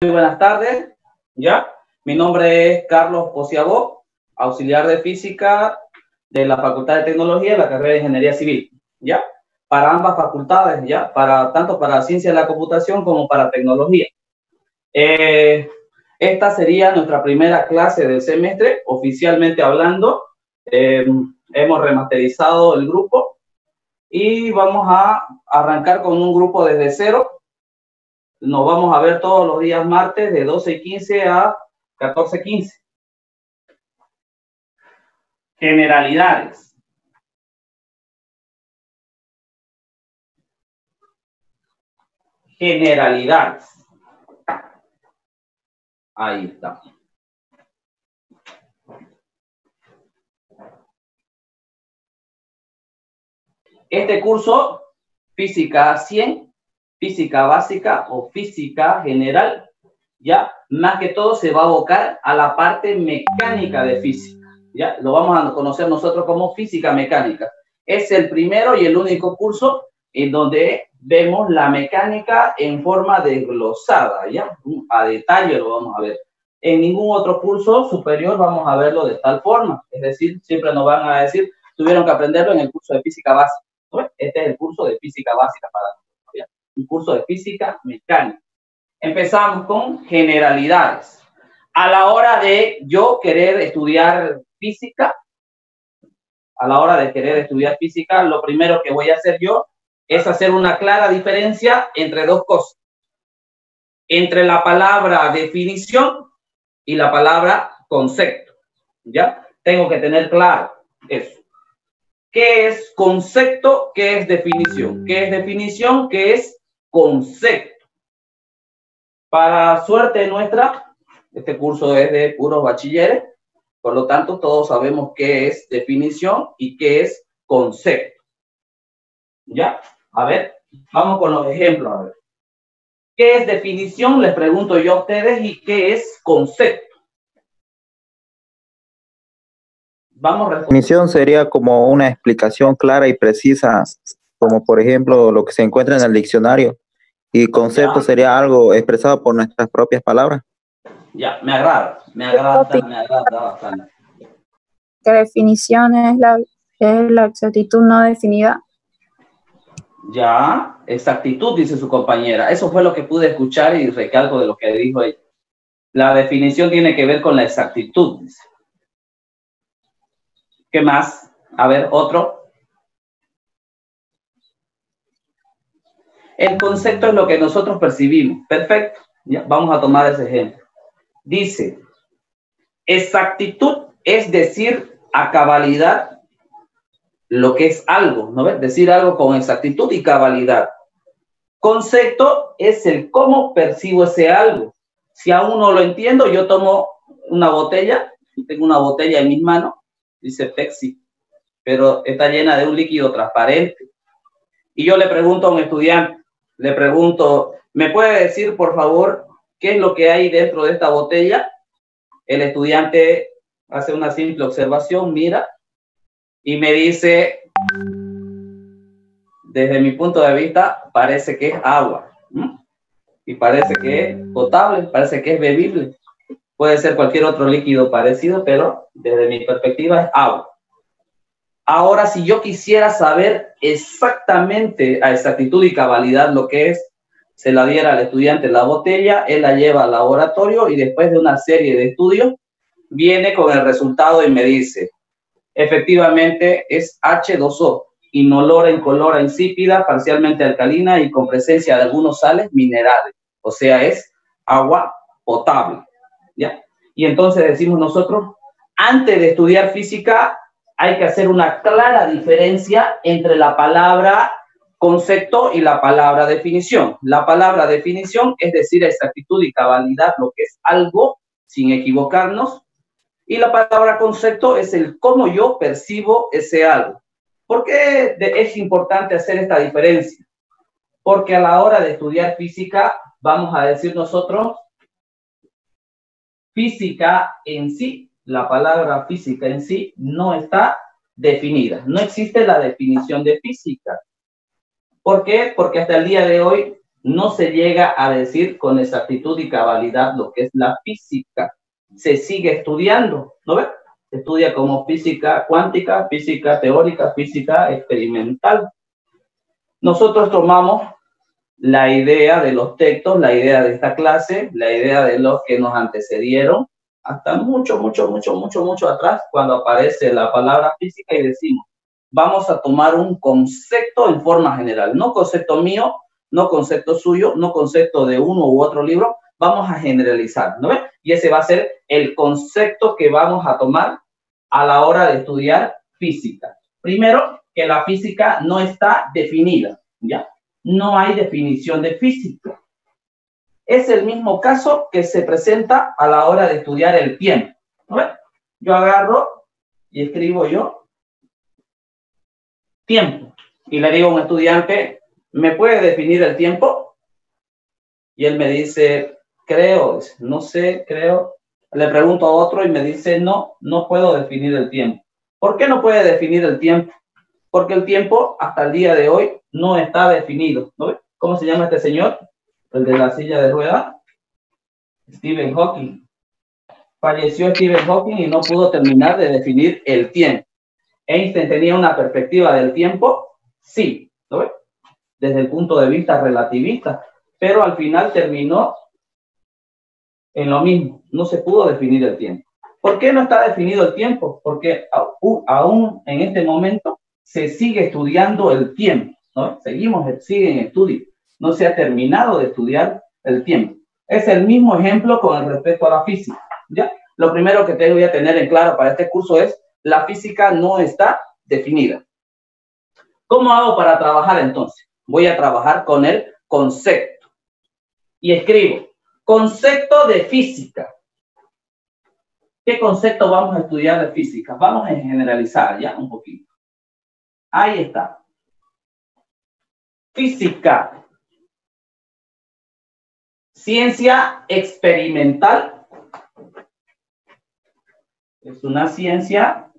Muy buenas tardes, ¿ya? Mi nombre es Carlos Pociabó, auxiliar de física de la Facultad de Tecnología de la carrera de Ingeniería Civil, ¿ya? Para ambas facultades, ¿ya? Para, tanto para Ciencia de la Computación como para Tecnología. Eh, esta sería nuestra primera clase del semestre, oficialmente hablando. Eh, hemos remasterizado el grupo y vamos a arrancar con un grupo desde cero nos vamos a ver todos los días martes de 12 y 15 a 14 y 15. Generalidades. Generalidades. Ahí está. Este curso, Física 100, física básica o física general, ya más que todo se va a abocar a la parte mecánica de física, ya lo vamos a conocer nosotros como física mecánica. Es el primero y el único curso en donde vemos la mecánica en forma desglosada, ya a detalle lo vamos a ver. En ningún otro curso superior vamos a verlo de tal forma, es decir, siempre nos van a decir, tuvieron que aprenderlo en el curso de física básica. Este es el curso de física básica para nosotros un curso de física mecánica. Empezamos con generalidades. A la hora de yo querer estudiar física, a la hora de querer estudiar física, lo primero que voy a hacer yo es hacer una clara diferencia entre dos cosas. Entre la palabra definición y la palabra concepto. ¿Ya? Tengo que tener claro eso. ¿Qué es concepto? ¿Qué es definición? ¿Qué es definición? ¿Qué es concepto. Para suerte nuestra, este curso es de puros bachilleres, por lo tanto todos sabemos qué es definición y qué es concepto. ¿Ya? A ver, vamos con los ejemplos. ¿Qué es definición? Les pregunto yo a ustedes y qué es concepto. Vamos a Definición sería como una explicación clara y precisa como por ejemplo lo que se encuentra en el diccionario. Y concepto sería algo expresado por nuestras propias palabras. Ya, me agrada, me agrada, me agrada bastante. ¿Qué definición es la, es la exactitud no definida? Ya, exactitud, dice su compañera. Eso fue lo que pude escuchar y recalco de lo que dijo ella. La definición tiene que ver con la exactitud, dice. ¿Qué más? A ver, otro. El concepto es lo que nosotros percibimos. Perfecto. Vamos a tomar ese ejemplo. Dice, exactitud es decir a cabalidad lo que es algo, ¿no ves? Decir algo con exactitud y cabalidad. Concepto es el cómo percibo ese algo. Si aún no lo entiendo, yo tomo una botella, tengo una botella en mis manos, dice Pepsi, pero está llena de un líquido transparente. Y yo le pregunto a un estudiante, le pregunto, ¿me puede decir, por favor, qué es lo que hay dentro de esta botella? El estudiante hace una simple observación, mira, y me dice, desde mi punto de vista, parece que es agua. Y parece que es potable, parece que es bebible. Puede ser cualquier otro líquido parecido, pero desde mi perspectiva es agua. Ahora, si yo quisiera saber exactamente a exactitud y cabalidad lo que es, se la diera al estudiante la botella, él la lleva al laboratorio y después de una serie de estudios, viene con el resultado y me dice, efectivamente es H2O, inolora, incolora, insípida, parcialmente alcalina y con presencia de algunos sales minerales. O sea, es agua potable. ¿ya? Y entonces decimos nosotros, antes de estudiar física, hay que hacer una clara diferencia entre la palabra concepto y la palabra definición. La palabra definición es decir exactitud y cabalidad, lo que es algo, sin equivocarnos. Y la palabra concepto es el cómo yo percibo ese algo. ¿Por qué es importante hacer esta diferencia? Porque a la hora de estudiar física, vamos a decir nosotros, física en sí la palabra física en sí no está definida. No existe la definición de física. ¿Por qué? Porque hasta el día de hoy no se llega a decir con exactitud y cabalidad lo que es la física. Se sigue estudiando, ¿no ves? Se estudia como física cuántica, física teórica, física experimental. Nosotros tomamos la idea de los textos, la idea de esta clase, la idea de los que nos antecedieron, hasta mucho, mucho, mucho, mucho, mucho atrás, cuando aparece la palabra física y decimos, vamos a tomar un concepto en forma general, no concepto mío, no concepto suyo, no concepto de uno u otro libro, vamos a generalizar, ¿no? Y ese va a ser el concepto que vamos a tomar a la hora de estudiar física. Primero, que la física no está definida, ¿ya? No hay definición de física. Es el mismo caso que se presenta a la hora de estudiar el tiempo. Yo agarro y escribo yo tiempo. Y le digo a un estudiante, ¿me puede definir el tiempo? Y él me dice, creo, no sé, creo. Le pregunto a otro y me dice, no, no puedo definir el tiempo. ¿Por qué no puede definir el tiempo? Porque el tiempo hasta el día de hoy no está definido. ¿no? ¿Cómo se llama este señor? El de la silla de rueda. Stephen Hawking. Falleció Stephen Hawking y no pudo terminar de definir el tiempo. Einstein tenía una perspectiva del tiempo, sí. Desde el punto de vista relativista, pero al final terminó en lo mismo, no se pudo definir el tiempo. ¿Por qué no está definido el tiempo? Porque aún en este momento se sigue estudiando el tiempo, ¿no? Seguimos, sigue en estudio, no se ha terminado de estudiar el tiempo. Es el mismo ejemplo con respecto a la física, ¿ya? Lo primero que tengo que tener en claro para este curso es la física no está definida. ¿Cómo hago para trabajar entonces? Voy a trabajar con el concepto. Y escribo, concepto de física. ¿Qué concepto vamos a estudiar de física? Vamos a generalizar ya un poquito. Ahí está. Física. Ciencia experimental. Es una ciencia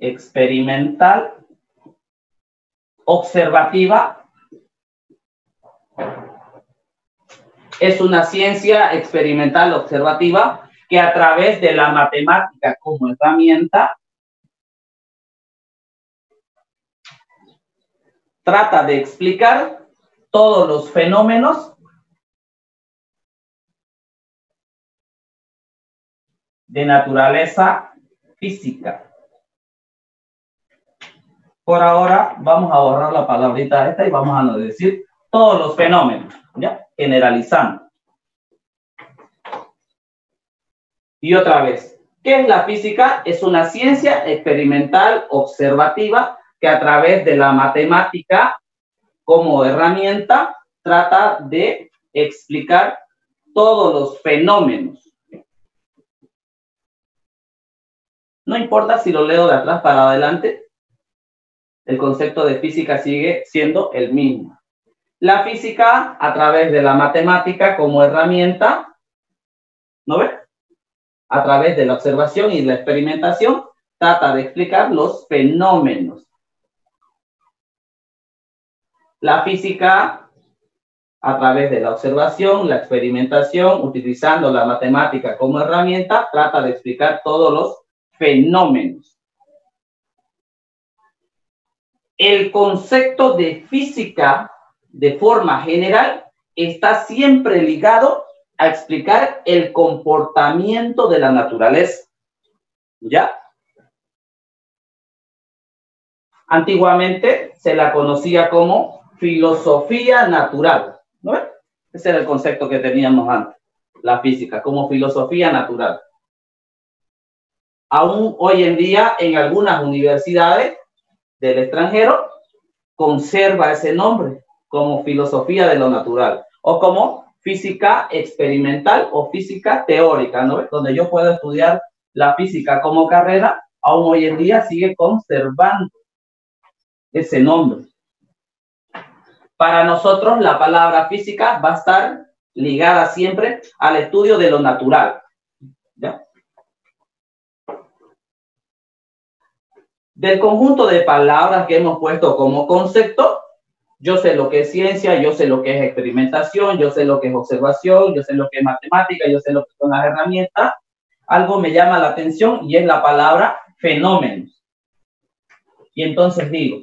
experimental, observativa. Es una ciencia experimental observativa que a través de la matemática como herramienta trata de explicar todos los fenómenos de naturaleza física. Por ahora vamos a borrar la palabrita esta y vamos a decir todos los fenómenos, ¿ya? Generalizando. Y otra vez, ¿qué es la física? Es una ciencia experimental observativa que a través de la matemática como herramienta trata de explicar todos los fenómenos. No importa si lo leo de atrás para adelante, el concepto de física sigue siendo el mismo. La física, a través de la matemática como herramienta, ¿no ves? A través de la observación y la experimentación, trata de explicar los fenómenos. La física, a través de la observación, la experimentación, utilizando la matemática como herramienta, trata de explicar todos los fenómenos el concepto de física de forma general está siempre ligado a explicar el comportamiento de la naturaleza. ¿Ya? Antiguamente se la conocía como filosofía natural. ¿no? Ese era el concepto que teníamos antes, la física, como filosofía natural. Aún hoy en día en algunas universidades del extranjero conserva ese nombre como filosofía de lo natural o como física experimental o física teórica, ¿no? Donde yo puedo estudiar la física como carrera, aún hoy en día sigue conservando ese nombre. Para nosotros la palabra física va a estar ligada siempre al estudio de lo natural. ¿ya? Del conjunto de palabras que hemos puesto como concepto, Yo sé lo que es ciencia, yo sé lo que es experimentación, yo sé lo que es observación, yo sé lo que es matemática, yo sé lo que son las herramientas. Algo me llama la atención y es la palabra fenómenos. Y entonces digo,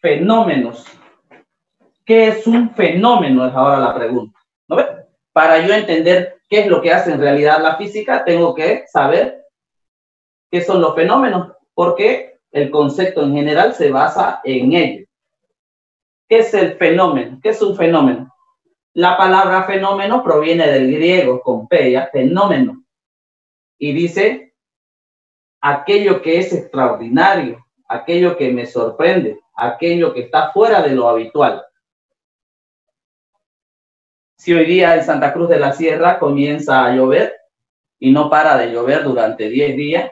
fenómenos. ¿Qué es un fenómeno? Es ahora la pregunta. ¿No ve? Para yo entender qué es lo que hace en realidad la física, tengo que saber qué son los fenómenos, porque el concepto en general se basa en ello. ¿Qué es el fenómeno? ¿Qué es un fenómeno? La palabra fenómeno proviene del griego P, fenómeno, y dice aquello que es extraordinario, aquello que me sorprende, aquello que está fuera de lo habitual. Si hoy día en Santa Cruz de la Sierra comienza a llover y no para de llover durante 10 días,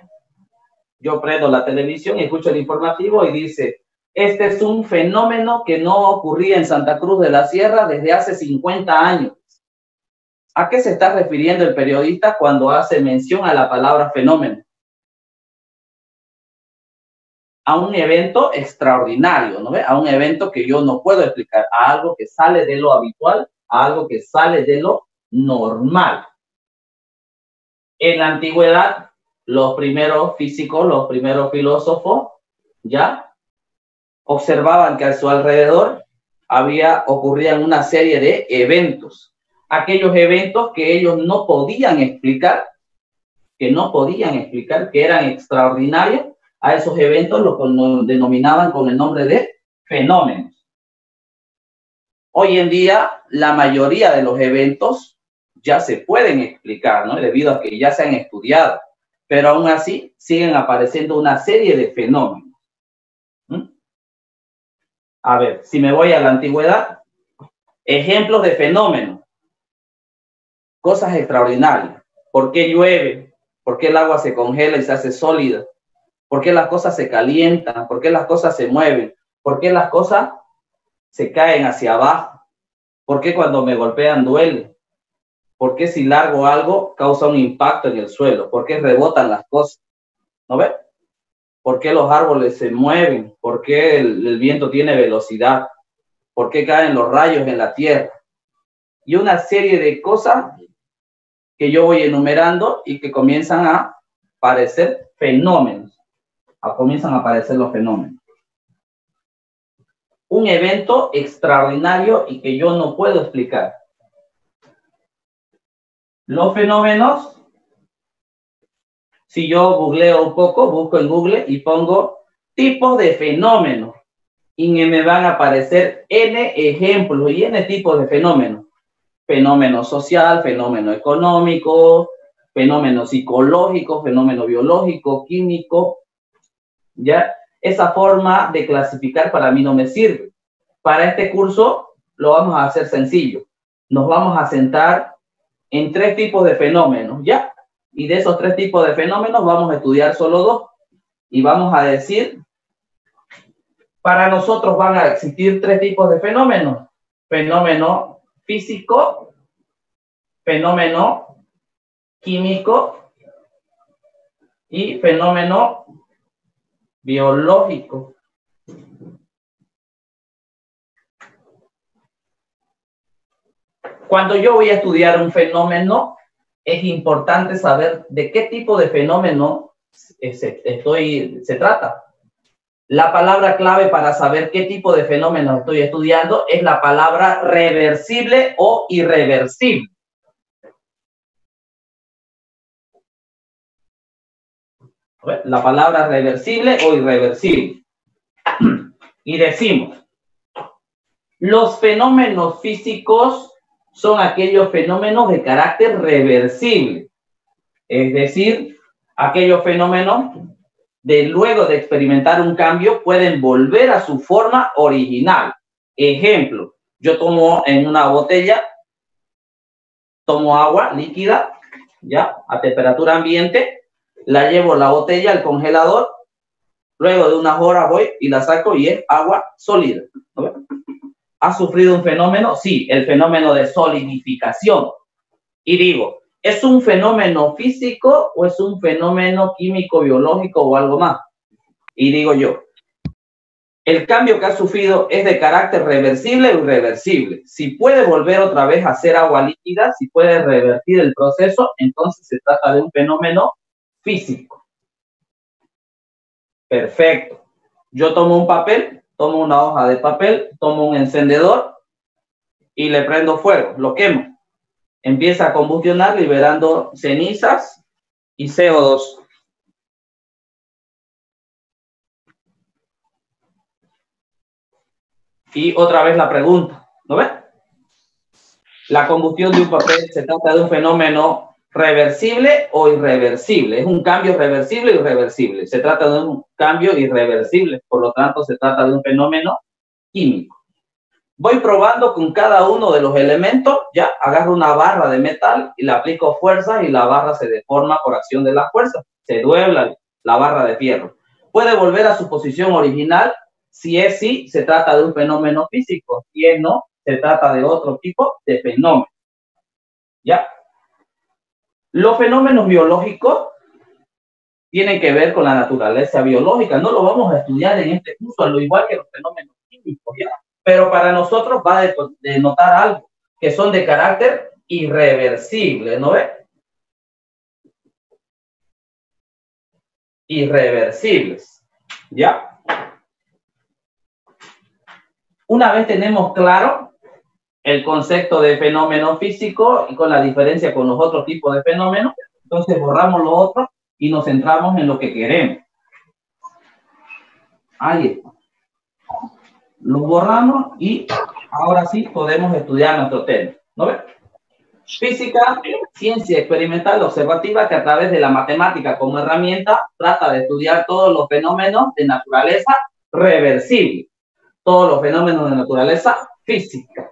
yo prendo la televisión y escucho el informativo y dice, este es un fenómeno que no ocurría en Santa Cruz de la Sierra desde hace 50 años. ¿A qué se está refiriendo el periodista cuando hace mención a la palabra fenómeno? A un evento extraordinario, ¿no? A un evento que yo no puedo explicar, a algo que sale de lo habitual, a algo que sale de lo normal. En la antigüedad, los primeros físicos, los primeros filósofos, ya observaban que a su alrededor había ocurrían una serie de eventos aquellos eventos que ellos no podían explicar, que no podían explicar, que eran extraordinarios, a esos eventos los denominaban con el nombre de fenómenos. Hoy en día, la mayoría de los eventos ya se pueden explicar, ¿no? Debido a que ya se han estudiado, pero aún así siguen apareciendo una serie de fenómenos. ¿Mm? A ver, si me voy a la antigüedad, ejemplos de fenómenos cosas extraordinarias. ¿Por qué llueve? ¿Por qué el agua se congela y se hace sólida? ¿Por qué las cosas se calientan? ¿Por qué las cosas se mueven? ¿Por qué las cosas se caen hacia abajo? ¿Por qué cuando me golpean duele? ¿Por qué si largo algo causa un impacto en el suelo? ¿Por qué rebotan las cosas? ¿No ve? ¿Por qué los árboles se mueven? ¿Por qué el, viento tiene velocidad? ¿Por qué caen los rayos en la tierra? Y una serie de cosas que yo voy enumerando y que comienzan a aparecer fenómenos. A, comienzan a aparecer los fenómenos. Un evento extraordinario y que yo no puedo explicar. Los fenómenos, si yo googleo un poco, busco en Google y pongo tipos de fenómenos y me van a aparecer N ejemplos y N tipos de fenómenos fenómeno social, fenómeno económico, fenómeno psicológico, fenómeno biológico, químico, ¿ya? Esa forma de clasificar para mí no me sirve. Para este curso lo vamos a hacer sencillo. Nos vamos a centrar en tres tipos de fenómenos, ¿ya? Y de esos tres tipos de fenómenos vamos a estudiar solo dos. Y vamos a decir, para nosotros van a existir tres tipos de fenómenos. Fenómeno físico, fenómeno químico y fenómeno biológico. Cuando yo voy a estudiar un fenómeno, es importante saber de qué tipo de fenómeno estoy, se trata. La palabra clave para saber qué tipo de fenómeno estoy estudiando es la palabra reversible o irreversible. La palabra reversible o irreversible. Y decimos, los fenómenos físicos son aquellos fenómenos de carácter reversible, es decir, aquellos fenómenos de luego de experimentar un cambio pueden volver a su forma original. Ejemplo, yo tomo en una botella, tomo agua líquida, ya, a temperatura ambiente, la llevo la botella al congelador, luego de unas horas voy y la saco y es agua sólida. ¿Ha sufrido un fenómeno? Sí, el fenómeno de solidificación. Y digo, ¿Es un fenómeno físico o es un fenómeno químico, biológico o algo más? Y digo yo, el cambio que ha sufrido es de carácter reversible o irreversible. Si puede volver otra vez a ser agua líquida, si puede revertir el proceso, entonces se trata de un fenómeno físico. Perfecto. Yo tomo un papel, tomo una hoja de papel, tomo un encendedor y le prendo fuego, lo quemo. Empieza a combustionar liberando cenizas y CO2. Y otra vez la pregunta, ¿no ves? La combustión de un papel se trata de un fenómeno reversible o irreversible. Es un cambio reversible o irreversible. Se trata de un cambio irreversible, por lo tanto se trata de un fenómeno químico. Voy probando con cada uno de los elementos, ya agarro una barra de metal y le aplico fuerza y la barra se deforma por acción de la fuerza. Se duebla la barra de fierro. Puede volver a su posición original si es sí, se trata de un fenómeno físico. Si es no, se trata de otro tipo de fenómeno. ¿Ya? Los fenómenos biológicos tienen que ver con la naturaleza biológica. No lo vamos a estudiar en este curso, lo igual que los fenómenos químicos. Pero para nosotros va a denotar algo, que son de carácter irreversible, ¿no ve? Irreversibles, ¿ya? Una vez tenemos claro el concepto de fenómeno físico y con la diferencia con los otros tipos de fenómenos, entonces borramos lo otro y nos centramos en lo que queremos. Ahí está. Lo borramos y ahora sí podemos estudiar nuestro tema. ¿No ves? Física, ciencia experimental observativa que a través de la matemática como herramienta trata de estudiar todos los fenómenos de naturaleza reversible todos los fenómenos de naturaleza física.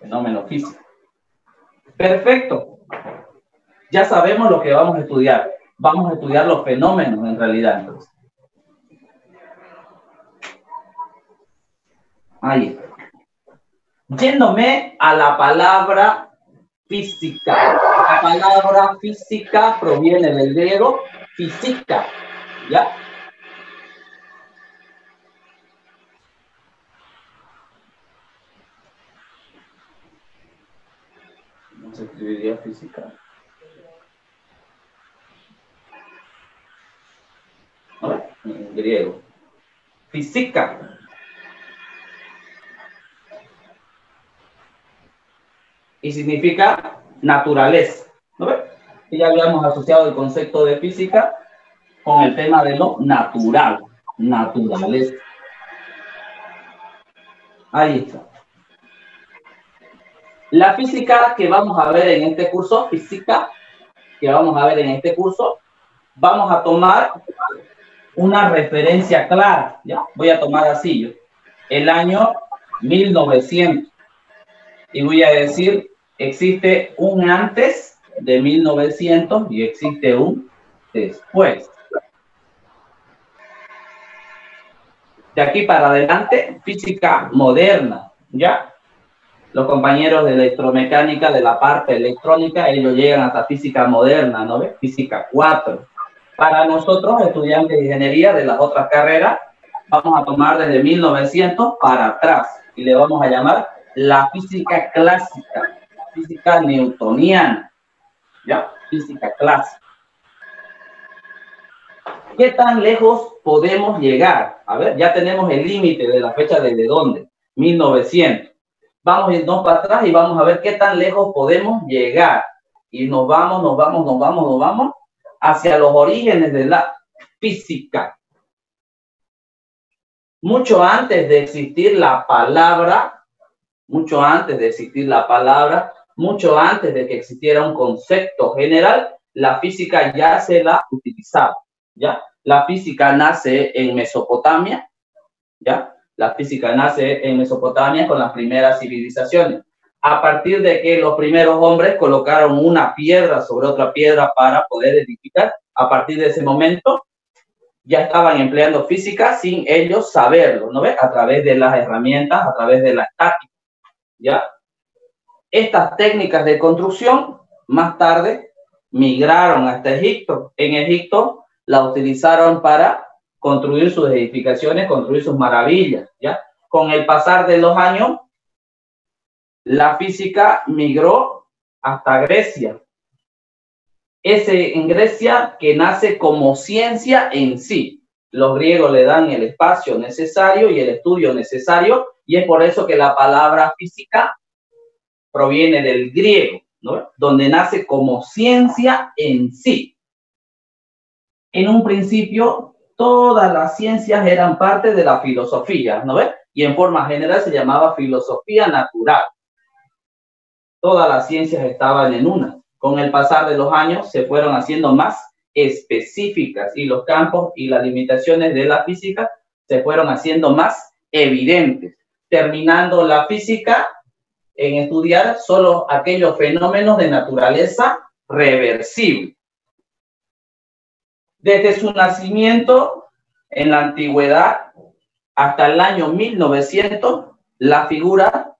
Fenómeno físico. Perfecto. Ya sabemos lo que vamos a estudiar. Vamos a estudiar los fenómenos en realidad. Entonces. Ahí. Yéndome a la palabra física. La palabra física proviene del griego física. ¿Ya? Se escribiría física. En griego. Física. Y significa naturaleza. ¿No? Y ya habíamos asociado el concepto de física con el tema de lo natural. Naturaleza. Ahí está. La física que vamos a ver en este curso, física que vamos a ver en este curso, vamos a tomar una referencia clara, ¿ya? Voy a tomar así yo, el año 1900. Y voy a decir, existe un antes de 1900 y existe un después. De aquí para adelante, física moderna, ¿ya? Los compañeros de electromecánica de la parte electrónica, ellos llegan hasta física moderna, ¿no ves? Física 4. Para nosotros, estudiantes de ingeniería de las otras carreras, vamos a tomar desde 1900 para atrás y le vamos a llamar la física clásica, física newtoniana, ¿ya? Física clásica. ¿Qué tan lejos podemos llegar? A ver, ya tenemos el límite de la fecha desde dónde, 1900 vamos a irnos para atrás y vamos a ver qué tan lejos podemos llegar. Y nos vamos, nos vamos, nos vamos, nos vamos hacia los orígenes de la física. Mucho antes de existir la palabra, mucho antes de existir la palabra, mucho antes de que existiera un concepto general, la física ya se la utilizaba, ¿ya? La física nace en Mesopotamia, ¿ya? La física nace en Mesopotamia con las primeras civilizaciones. A partir de que los primeros hombres colocaron una piedra sobre otra piedra para poder edificar, a partir de ese momento ya estaban empleando física sin ellos saberlo, ¿no ves? A través de las herramientas, a través de la estática, ¿ya? Estas técnicas de construcción más tarde migraron hasta Egipto. En Egipto la utilizaron para construir sus edificaciones, construir sus maravillas, ¿ya? Con el pasar de los años, la física migró hasta Grecia. Ese en Grecia que nace como ciencia en sí. Los griegos le dan el espacio necesario y el estudio necesario, y es por eso que la palabra física proviene del griego, ¿no? Donde nace como ciencia en sí. En un principio, todas las ciencias eran parte de la filosofía, ¿no ves? Y en forma general se llamaba filosofía natural. Todas las ciencias estaban en una. Con el pasar de los años se fueron haciendo más específicas y los campos y las limitaciones de la física se fueron haciendo más evidentes, terminando la física en estudiar solo aquellos fenómenos de naturaleza reversible. Desde su nacimiento en la antigüedad hasta el año 1900, la figura,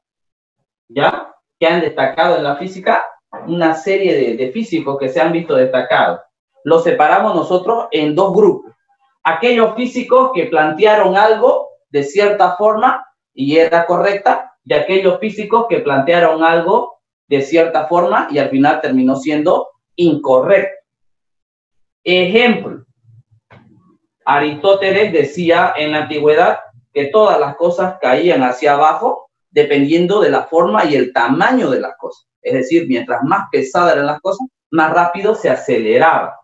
ya, que han destacado en la física, una serie de, físicos que se han visto destacados. Los separamos nosotros en dos grupos. Aquellos físicos que plantearon algo de cierta forma y era correcta, de aquellos físicos que plantearon algo de cierta forma y al final terminó siendo incorrecto. Ejemplo, Aristóteles decía en la antigüedad que todas las cosas caían hacia abajo dependiendo de la forma y el tamaño de las cosas. Es decir, mientras más pesadas eran las cosas, más rápido se aceleraba.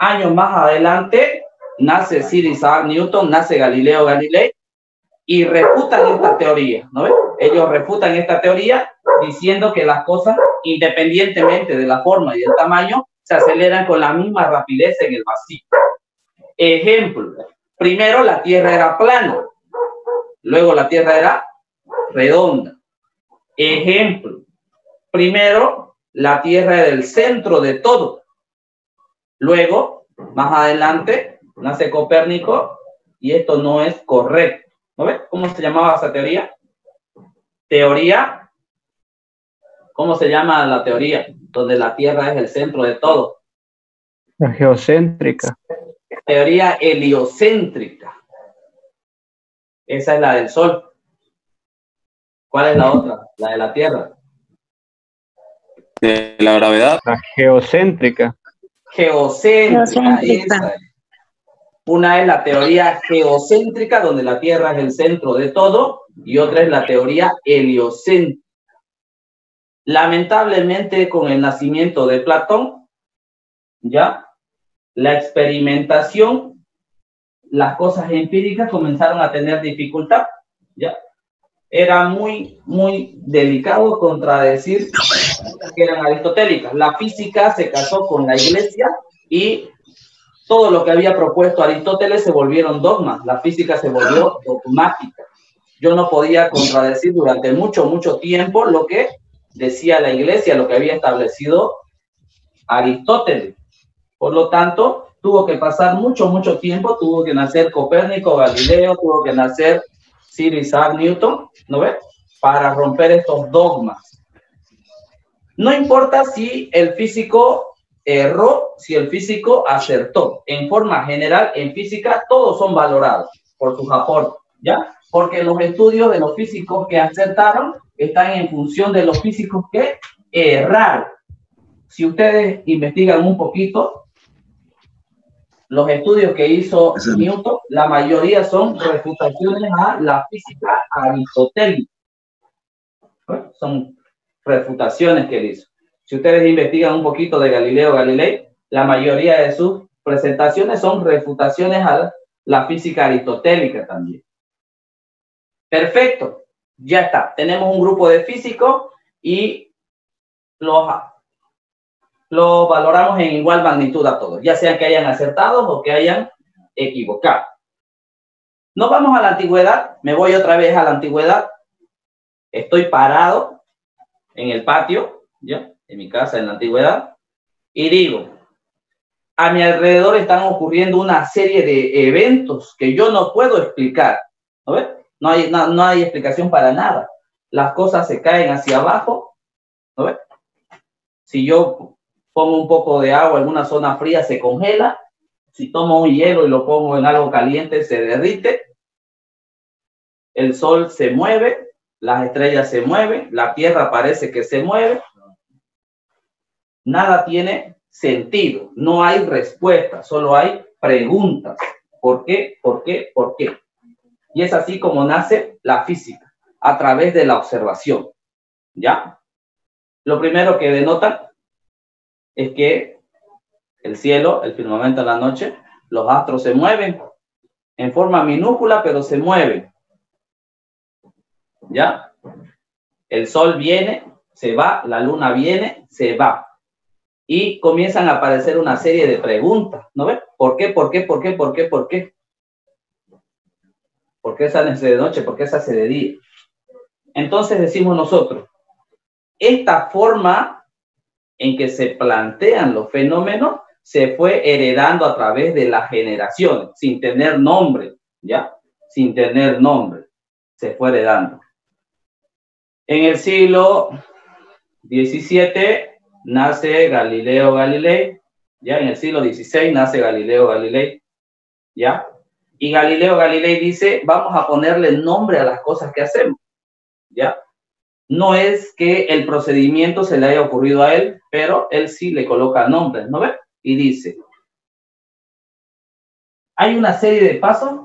Años más adelante nace Sir Isaac Newton, nace Galileo Galilei y refutan esta teoría, ¿no ves? Ellos refutan esta teoría diciendo que las cosas, independientemente de la forma y del tamaño, se aceleran con la misma rapidez en el vacío. Ejemplo, primero la Tierra era plana, luego la Tierra era redonda. Ejemplo, primero la Tierra era el centro de todo. Luego, más adelante, nace Copérnico y esto no es correcto. ¿No ves? ¿Cómo se llamaba esa teoría? Teoría. ¿Cómo se llama la teoría? Donde la Tierra es el centro de todo. La geocéntrica. Teoría heliocéntrica. Esa es la del Sol. ¿Cuál es la otra? La de la Tierra. De la gravedad. La geocéntrica. Geocéntrica. Geocéntrica. esa es. Una es la teoría geocéntrica, donde la Tierra es el centro de todo, y otra es la teoría heliocéntrica. Lamentablemente, con el nacimiento de Platón, ya, la experimentación, las cosas empíricas comenzaron a tener dificultad, ya. Era muy, muy delicado contradecir que eran aristotélicas. La física se casó con la iglesia y todo lo que había propuesto Aristóteles se volvieron dogmas, la física se volvió dogmática. Yo no podía contradecir durante mucho, mucho tiempo lo que decía la iglesia, lo que había establecido Aristóteles. Por lo tanto, tuvo que pasar mucho, mucho tiempo, tuvo que nacer Copérnico, Galileo, tuvo que nacer Sir Isaac Newton, ¿no ves? Para romper estos dogmas. No importa si el físico erró si el físico acertó. En forma general, en física, todos son valorados por sus aportes, ¿ya? Porque los estudios de los físicos que acertaron están en función de los físicos que erraron. Si ustedes investigan un poquito, los estudios que hizo Newton, la mayoría son refutaciones a la física aristotélica. Son refutaciones que él hizo. Si ustedes investigan un poquito de Galileo Galilei, la mayoría de sus presentaciones son refutaciones a la física aristotélica también. Perfecto, ya está. Tenemos un grupo de físicos y los, los valoramos en igual magnitud a todos, ya sea que hayan acertado o que hayan equivocado. Nos vamos a la antigüedad, me voy otra vez a la antigüedad. Estoy parado en el patio, ¿ya? en mi casa en la antigüedad, y digo, a mi alrededor están ocurriendo una serie de eventos que yo no puedo explicar. ¿No ves? No hay, no, hay explicación para nada. Las cosas se caen hacia abajo. ¿No ves? Si yo pongo un poco de agua en una zona fría, se congela. Si tomo un hielo y lo pongo en algo caliente, se derrite. El sol se mueve, las estrellas se mueven, la tierra parece que se mueve. Nada tiene sentido, no hay respuesta, solo hay preguntas. ¿Por qué? ¿Por qué? ¿Por qué? Y es así como nace la física, a través de la observación. ¿Ya? Lo primero que denotan es que el cielo, el firmamento de la noche, los astros se mueven en forma minúscula, pero se mueven. ¿Ya? El sol viene, se va, la luna viene, se va. Y comienzan a aparecer una serie de preguntas, ¿no ves? ¿Por qué, por qué, por qué, por qué, por qué? ¿Por qué sale de noche? ¿Por qué se de día? Entonces decimos nosotros, esta forma en que se plantean los fenómenos se fue heredando a través de las generaciones, sin tener nombre, ¿ya? Sin tener nombre, se fue heredando. En el siglo XVII nace Galileo Galilei, ¿ya? En el siglo XVI nace Galileo Galilei, ¿ya? Y Galileo Galilei dice, vamos a ponerle nombre a las cosas que hacemos, ¿ya? No es que el procedimiento se le haya ocurrido a él, pero él sí le coloca nombres, ¿no ve? Y dice, hay una serie de pasos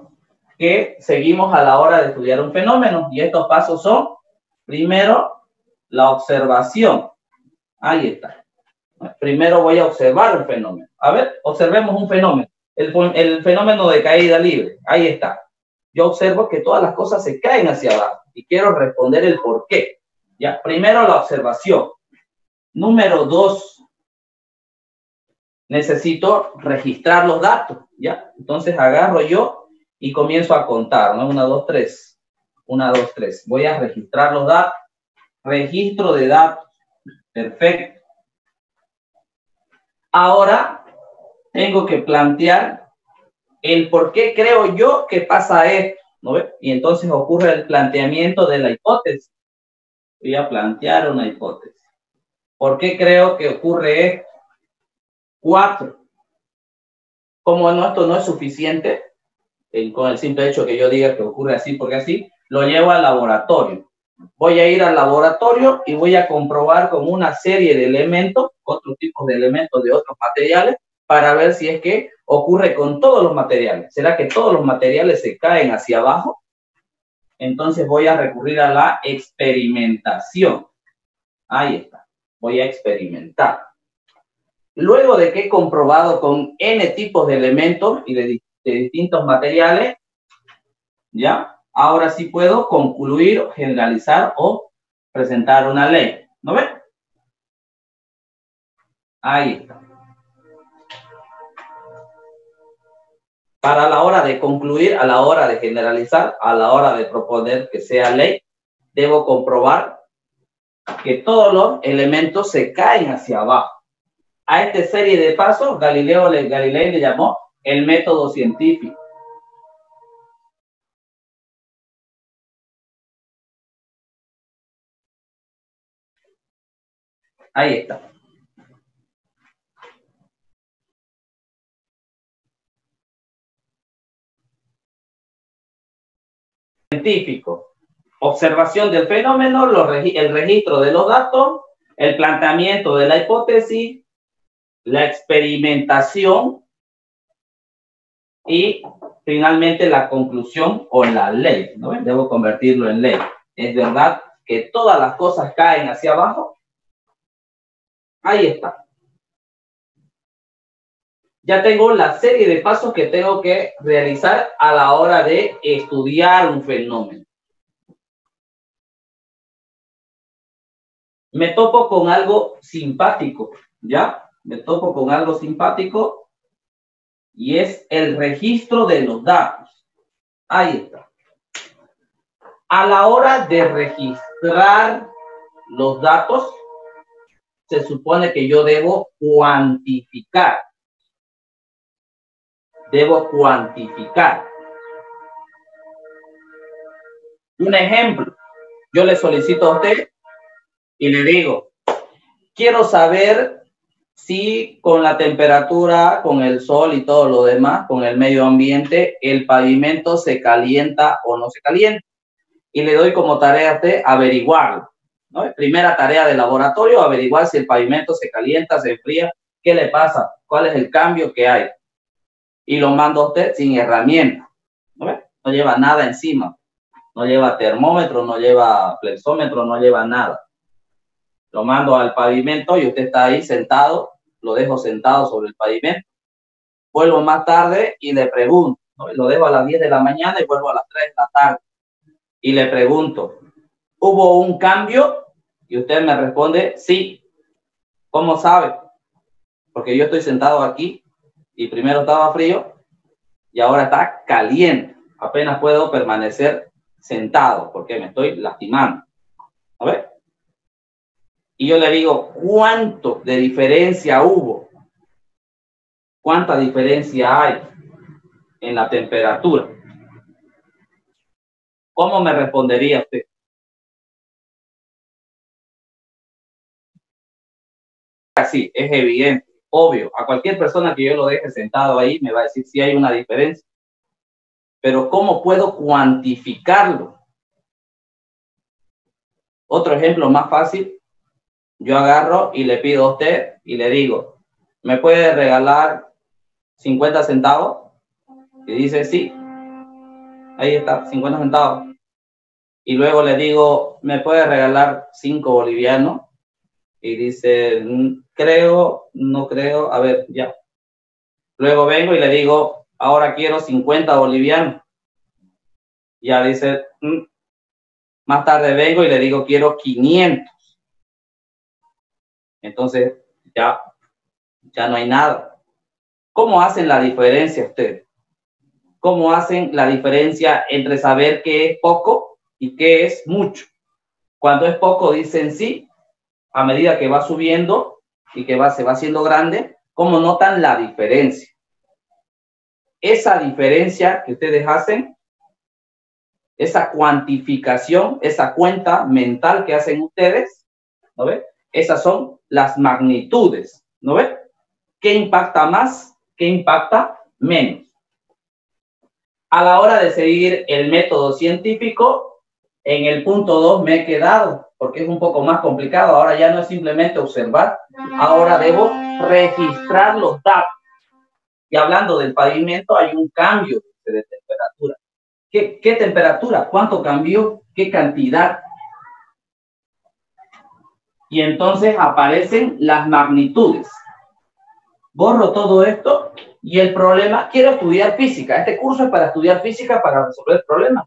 que seguimos a la hora de estudiar un fenómeno y estos pasos son, primero, la observación. Ahí está. Primero voy a observar un fenómeno. A ver, observemos un fenómeno. El, el fenómeno de caída libre. Ahí está. Yo observo que todas las cosas se caen hacia abajo y quiero responder el por qué. Ya, primero la observación. Número dos, necesito registrar los datos, ¿ya? Entonces agarro yo y comienzo a contar, ¿no? Una, dos, tres. Una, dos, tres. Voy a registrar los datos. Registro de datos. Perfecto. Ahora tengo que plantear el por qué creo yo que pasa esto, ¿no? Y entonces ocurre el planteamiento de la hipótesis voy a plantear una hipótesis. ¿Por qué creo que ocurre esto? Cuatro. Como esto no es suficiente, con el simple hecho que yo diga que ocurre así, porque así, lo llevo al laboratorio. Voy a ir al laboratorio y voy a comprobar con una serie de elementos, otros tipos de elementos de otros materiales, para ver si es que ocurre con todos los materiales. ¿Será que todos los materiales se caen hacia abajo? entonces voy a recurrir a la experimentación. Ahí está, voy a experimentar. Luego de que he comprobado con N tipos de elementos y de, distintos materiales, ¿ya? Ahora sí puedo concluir, generalizar o presentar una ley. ¿No ven? Ahí está. Para la hora de concluir, a la hora de generalizar, a la hora de proponer que sea ley, debo comprobar que todos los elementos se caen hacia abajo. A esta serie de pasos, Galileo Galilei le llamó el método científico. Ahí está. Científico. Observación del fenómeno, el registro de los datos, el planteamiento de la hipótesis, la experimentación y finalmente la conclusión o la ley. ¿no? Debo convertirlo en ley. Es verdad que todas las cosas caen hacia abajo. Ahí está ya tengo la serie de pasos que tengo que realizar a la hora de estudiar un fenómeno. Me topo con algo simpático, ¿ya? Me topo con algo simpático y es el registro de los datos. Ahí está. A la hora de registrar los datos, se supone que yo debo cuantificar debo cuantificar. Un ejemplo, yo le solicito a usted y le digo, quiero saber si con la temperatura, con el sol y todo lo demás, con el medio ambiente, el pavimento se calienta o no se calienta. Y le doy como tarea a usted averiguarlo. ¿no? Primera tarea de laboratorio, averiguar si el pavimento se calienta, se enfría, qué le pasa, cuál es el cambio que hay. Y lo mando a usted sin herramienta. ¿no, no lleva nada encima. No lleva termómetro, no lleva flexómetro, no lleva nada lo mando al pavimento y usted está ahí sentado, lo dejo sentado sobre el pavimento. Vuelvo más tarde y le pregunto, lo dejo a las 10 de la mañana y vuelvo a las 3 de la tarde. Y le pregunto, ¿hubo un cambio? Y usted me responde, sí. ¿Cómo sabe? Porque yo estoy sentado aquí y primero estaba frío y ahora está caliente. Apenas puedo permanecer sentado porque me estoy lastimando. A ver y yo le digo, ¿cuánto de diferencia hubo? ¿Cuánta diferencia hay en la temperatura? ¿Cómo me respondería usted? Así, es evidente, obvio. A cualquier persona que yo lo deje sentado ahí me va a decir si hay una diferencia. Pero ¿cómo puedo cuantificarlo? Otro ejemplo más fácil yo agarro y le pido a usted y le digo, ¿me puede regalar 50 centavos? Y dice, sí. Ahí está, 50 centavos. Y luego le digo, ¿me puede regalar 5 bolivianos? Y dice, mm, creo, no creo, a ver, ya. Luego vengo y le digo, ahora quiero 50 bolivianos. Ya dice, mm". más tarde vengo y le digo, quiero 500. Entonces, ya, ya no hay nada. ¿Cómo hacen la diferencia ustedes? ¿Cómo hacen la diferencia entre saber qué es poco y qué es mucho? Cuando es poco dicen sí, a medida que va subiendo y que va, se va haciendo grande, ¿cómo notan la diferencia? Esa diferencia que ustedes hacen, esa cuantificación, esa cuenta mental que hacen ustedes, ¿no ve? Esas son las magnitudes, ¿no ve? ¿Qué impacta más? ¿Qué impacta menos? A la hora de seguir el método científico, en el punto 2 me he quedado, porque es un poco más complicado. Ahora ya no es simplemente observar, ahora debo registrar los datos. Y hablando del pavimento, hay un cambio de temperatura. ¿Qué, temperatura? ¿Cuánto cambió? ¿Qué cantidad? y entonces aparecen las magnitudes. Borro todo esto y el problema, quiero estudiar física. Este curso es para estudiar física, para resolver problemas.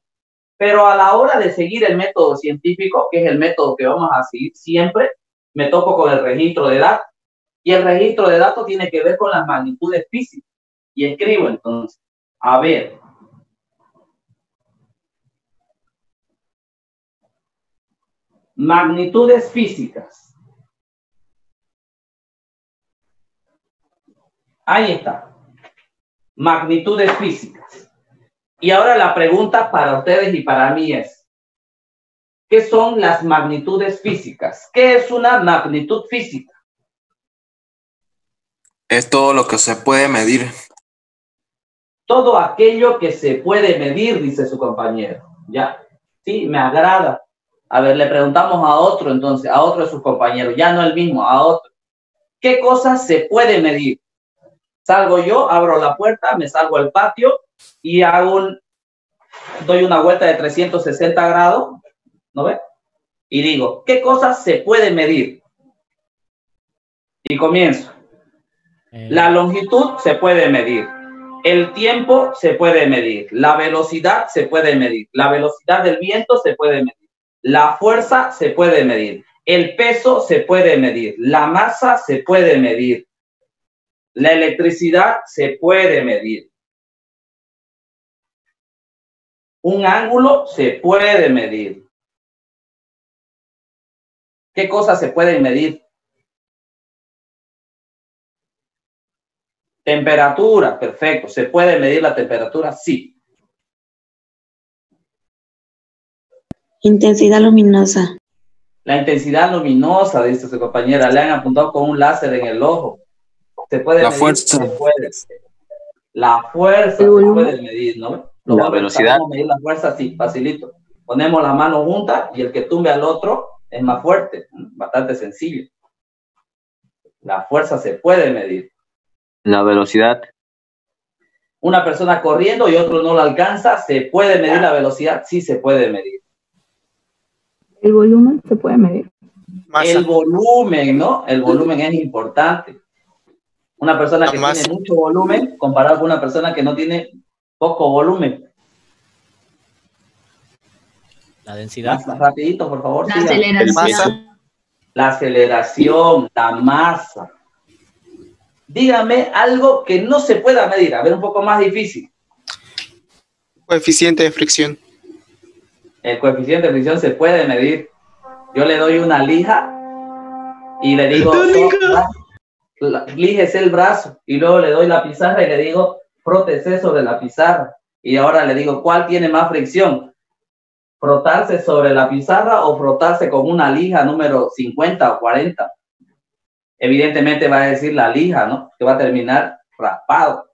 Pero a la hora de seguir el método científico, que es el método que vamos a seguir siempre, me toco con el registro de datos. Y el registro de datos tiene que ver con las magnitudes físicas. Y escribo entonces, a ver, Magnitudes físicas. Ahí está. Magnitudes físicas. Y ahora la pregunta para ustedes y para mí es, ¿qué son las magnitudes físicas? ¿Qué es una magnitud física? Es todo lo que se puede medir. Todo aquello que se puede medir, dice su compañero. Ya, sí, me agrada. A ver, le preguntamos a otro entonces, a otro de sus compañeros, ya no el mismo, a otro. ¿Qué cosas se puede medir? Salgo yo, abro la puerta, me salgo al patio y hago un, doy una vuelta de 360 grados, ¿no ve? Y digo, ¿qué cosas se puede medir? Y comienzo. Eh. La longitud se puede medir. El tiempo se puede medir. La velocidad se puede medir. La velocidad del viento se puede medir. La fuerza se puede medir, el peso se puede medir, la masa se puede medir, la electricidad se puede medir. Un ángulo se puede medir. ¿Qué cosas se pueden medir? Temperatura, perfecto. ¿Se puede medir la temperatura? Sí. Intensidad luminosa. La intensidad luminosa, dice su compañera, le han apuntado con un láser en el ojo. Se puede La medir, fuerza. se puede. La fuerza se puede medir, ¿no? Lo La vamos- velocidad. medir la fuerza, sí, facilito. Ponemos la mano junta y el que tumbe al otro es más fuerte. ¿no? Bastante sencillo. La fuerza se puede medir. La velocidad. Una persona corriendo y otro no la alcanza, ¿se puede medir la velocidad? Sí, se puede medir. El volumen se puede medir. Masa. El volumen, ¿no? El volumen es importante. Una persona que tiene mucho volumen comparado con una persona que no tiene poco volumen. La densidad. Más, rapidito, por favor. La aceleración. Masa. La aceleración, la masa. Dígame algo que no se pueda medir. A ver, un poco más difícil. Coeficiente de fricción. El coeficiente de fricción se puede medir. Yo le doy una lija y le digo, líjese el brazo. Y luego le doy la pizarra y le digo, frótese sobre la pizarra. Y ahora le digo, ¿cuál tiene más fricción? ¿Frotarse sobre la pizarra o frotarse con una lija número 50 o 40? Evidentemente va a decir la lija, ¿no? Que va a terminar raspado.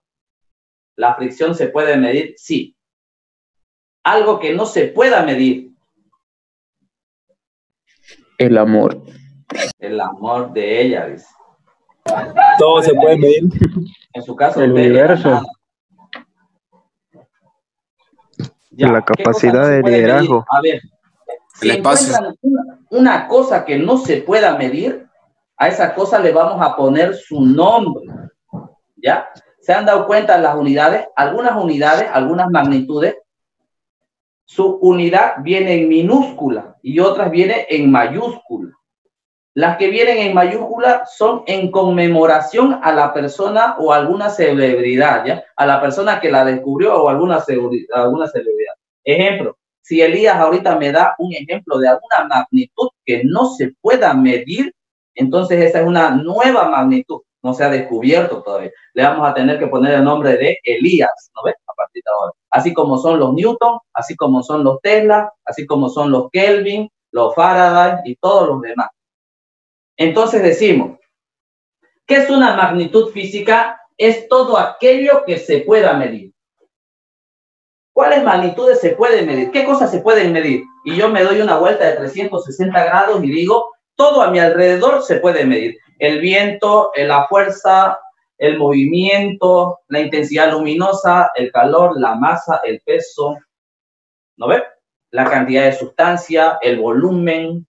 ¿La fricción se puede medir? Sí. Algo que no se pueda medir, El amor. el amor de ella, dice. Todo se puede medir. En su caso, El universo. Ya, La ¿qué cosa capacidad de liderazgo. A ver, si El espacio. una, una cosa que no se pueda medir, a esa cosa le vamos a poner su nombre. ¿Ya? ¿Se han dado cuenta las unidades? Algunas unidades, algunas magnitudes, su unidad viene en minúscula y otras vienen en mayúscula. Las que vienen en mayúscula son en conmemoración a la persona o alguna celebridad, ¿ya? A la persona que la descubrió o alguna, alguna celebridad. Ejemplo, si Elías ahorita me da un ejemplo de alguna magnitud que no se pueda medir, entonces esa es una nueva magnitud, no se ha descubierto todavía. Le vamos a tener que poner el nombre de Elías, ¿no ves? A partir de ahora. Así como son los Newton, así como son los Tesla, así como son los Kelvin, los Faraday y todos los demás. Entonces decimos, ¿qué es una magnitud física? Es todo aquello que se pueda medir. ¿Cuáles magnitudes se pueden medir? ¿Qué cosas se pueden medir? Y yo me doy una vuelta de 360 grados y digo, todo a mi alrededor se puede medir. El viento, eh, la fuerza, el movimiento, la intensidad luminosa, el calor, la masa, el peso, ¿no ve? La cantidad de sustancia, el volumen,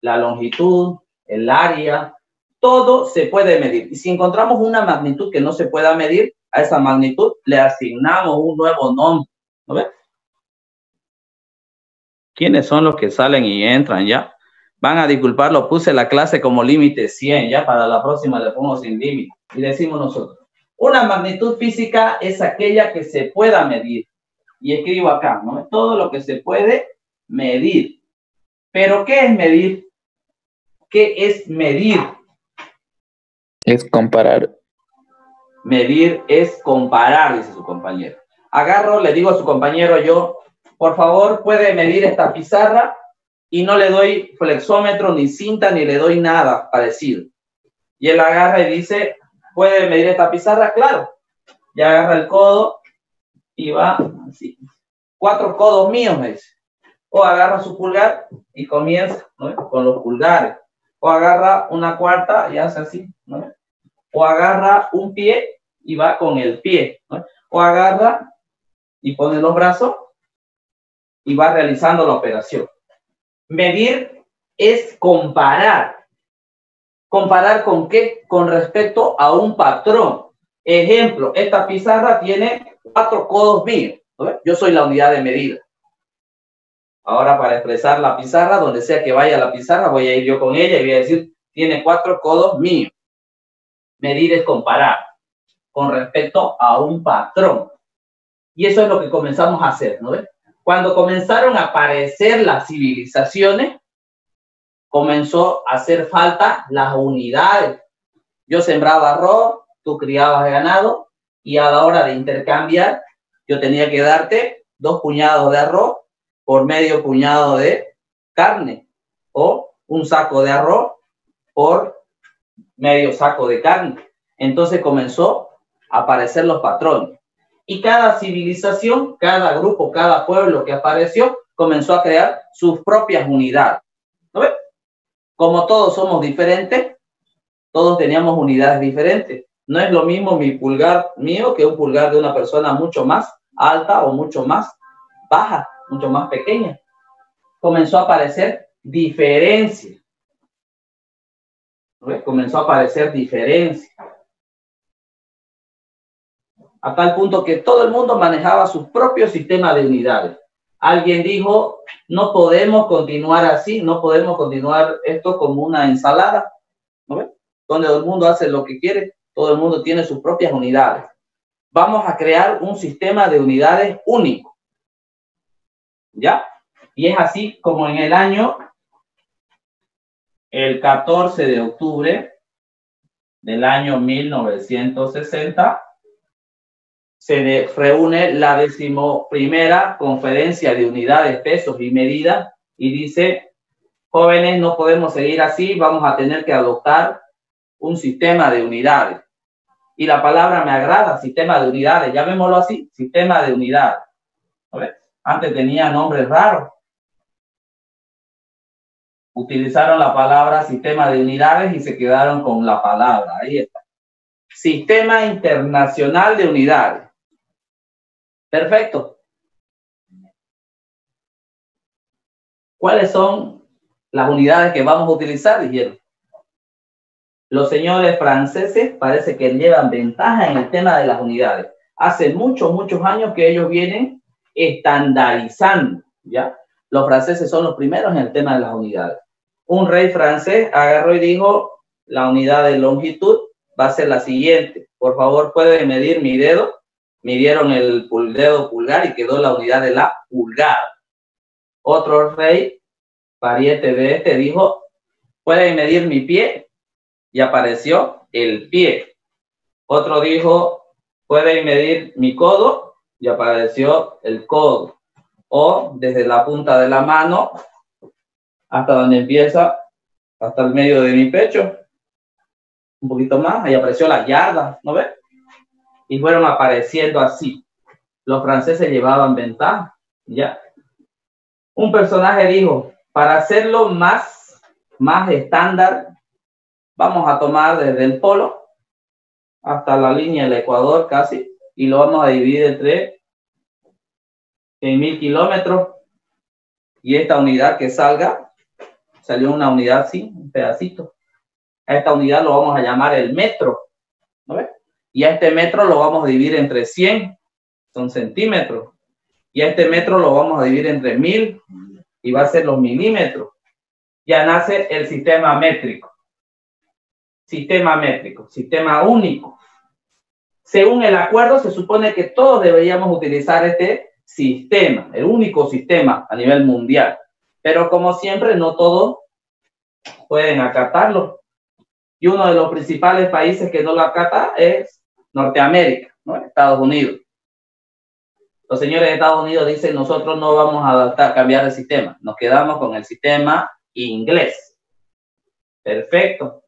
la longitud, el área, todo se puede medir. Y si encontramos una magnitud que no se pueda medir, a esa magnitud le asignamos un nuevo nombre. ¿No ves? ¿Quiénes son los que salen y entran ya? Van a disculparlo, puse la clase como límite 100, ya para la próxima le pongo sin límite. Y decimos nosotros, una magnitud física es aquella que se pueda medir. Y escribo acá, ¿no? Todo lo que se puede medir. Pero ¿qué es medir? ¿Qué es medir? Es comparar. Medir es comparar, dice su compañero. Agarro, le digo a su compañero yo, por favor, puede medir esta pizarra y no le doy flexómetro, ni cinta, ni le doy nada parecido. Y él agarra y dice, ¿puede medir esta pizarra? Claro. Y agarra el codo y va así. Cuatro codos míos, me dice. O agarra su pulgar y comienza ¿no? con los pulgares. O agarra una cuarta y hace así. O agarra un pie y va con el pie. O agarra y pone los brazos y va realizando la operación. Medir es comparar. ¿Comparar con qué? Con respecto a un patrón. Ejemplo, esta pizarra tiene cuatro codos míos. Yo soy la unidad de medida. Ahora para expresar la pizarra, donde sea que vaya la pizarra, voy a ir yo con ella y voy a decir, tiene cuatro codos míos. Medir es comparar con respecto a un patrón. Y eso es lo que comenzamos a hacer, ¿no ves? Cuando comenzaron a aparecer las civilizaciones, comenzó a hacer falta las unidades. Yo sembraba arroz, tú criabas ganado, y a la hora de intercambiar, yo tenía que darte dos puñados de arroz por medio puñado de carne, o un saco de arroz por medio saco de carne. Entonces comenzó a aparecer los patrones. Y cada civilización, cada grupo, cada pueblo que apareció, comenzó a crear sus propias unidades. ¿No ves? Como todos somos diferentes, todos teníamos unidades diferentes. No es lo mismo mi pulgar mío que un pulgar de una persona mucho más alta o mucho más baja, mucho más pequeña. Comenzó a aparecer diferencia. Comenzó a aparecer diferencia. A tal punto que todo el mundo manejaba su propio sistema de unidades. Alguien dijo, no podemos continuar así, no podemos continuar esto como una ensalada. Donde todo el mundo hace lo que quiere, todo el mundo tiene sus propias unidades. Vamos a crear un sistema de unidades único. ¿Ya? Y es así como en el año, el 14 de octubre del año 1960, se reúne la decimoprimera conferencia de unidades, pesos y medidas y dice, jóvenes, no podemos seguir así, vamos a tener que adoptar un sistema de unidades. Y la palabra me agrada, sistema de unidades, llamémoslo así, sistema de unidades. Antes tenía nombres raros. Utilizaron la palabra sistema de unidades y se quedaron con la palabra. Ahí está. Sistema Internacional de Unidades. Perfecto. ¿Cuáles son las unidades que vamos a utilizar? Dijeron. Los señores franceses parece que llevan ventaja en el tema de las unidades. Hace muchos, muchos años que ellos vienen estandarizando, ¿ya? Los franceses son los primeros en el tema de las unidades. Un rey francés agarró y dijo, la unidad de longitud va a ser la siguiente. Por favor, puede medir mi dedo. Midieron el dedo pulgar y quedó la unidad de la pulgada. Otro rey, pariente de este, dijo, puede medir mi pie y apareció el pie. Otro dijo, puede medir mi codo y apareció el codo. O desde la punta de la mano hasta donde empieza, hasta el medio de mi pecho, un poquito más, ahí apareció la yarda, ¿no ves? Y fueron apareciendo así. Los franceses llevaban ventaja, ya. Un personaje dijo, para hacerlo más, más estándar, vamos a tomar desde el polo hasta la línea del Ecuador casi, y lo vamos a dividir entre en mil kilómetros. Y esta unidad que salga, salió una unidad así, un pedacito. A esta unidad lo vamos a llamar el metro. ¿no? Y a este metro lo vamos a dividir entre 100, son centímetros. Y a este metro lo vamos a dividir entre 1000 y va a ser los milímetros. Ya nace el sistema métrico. Sistema métrico, sistema único. Según el acuerdo, se supone que todos deberíamos utilizar este sistema, el único sistema a nivel mundial. Pero como siempre, no todos pueden acatarlo. Y uno de los principales países que no lo acata es Norteamérica, ¿no? Estados Unidos. Los señores de Estados Unidos dicen, nosotros no vamos a adaptar, cambiar el sistema, nos quedamos con el sistema inglés. Perfecto.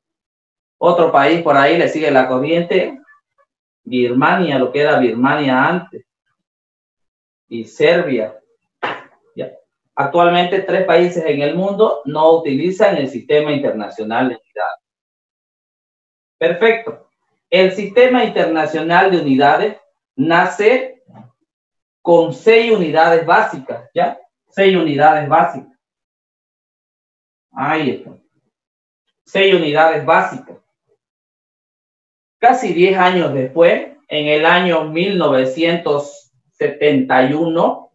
Otro país por ahí le sigue la corriente, Birmania, lo que era Birmania antes, y Serbia. Actualmente tres países en el mundo no utilizan el sistema internacional de unidades. Perfecto. El sistema internacional de unidades nace con seis unidades básicas, ¿ya? Seis unidades básicas. Ahí está. Seis unidades básicas. Casi diez años después, en el año 1971,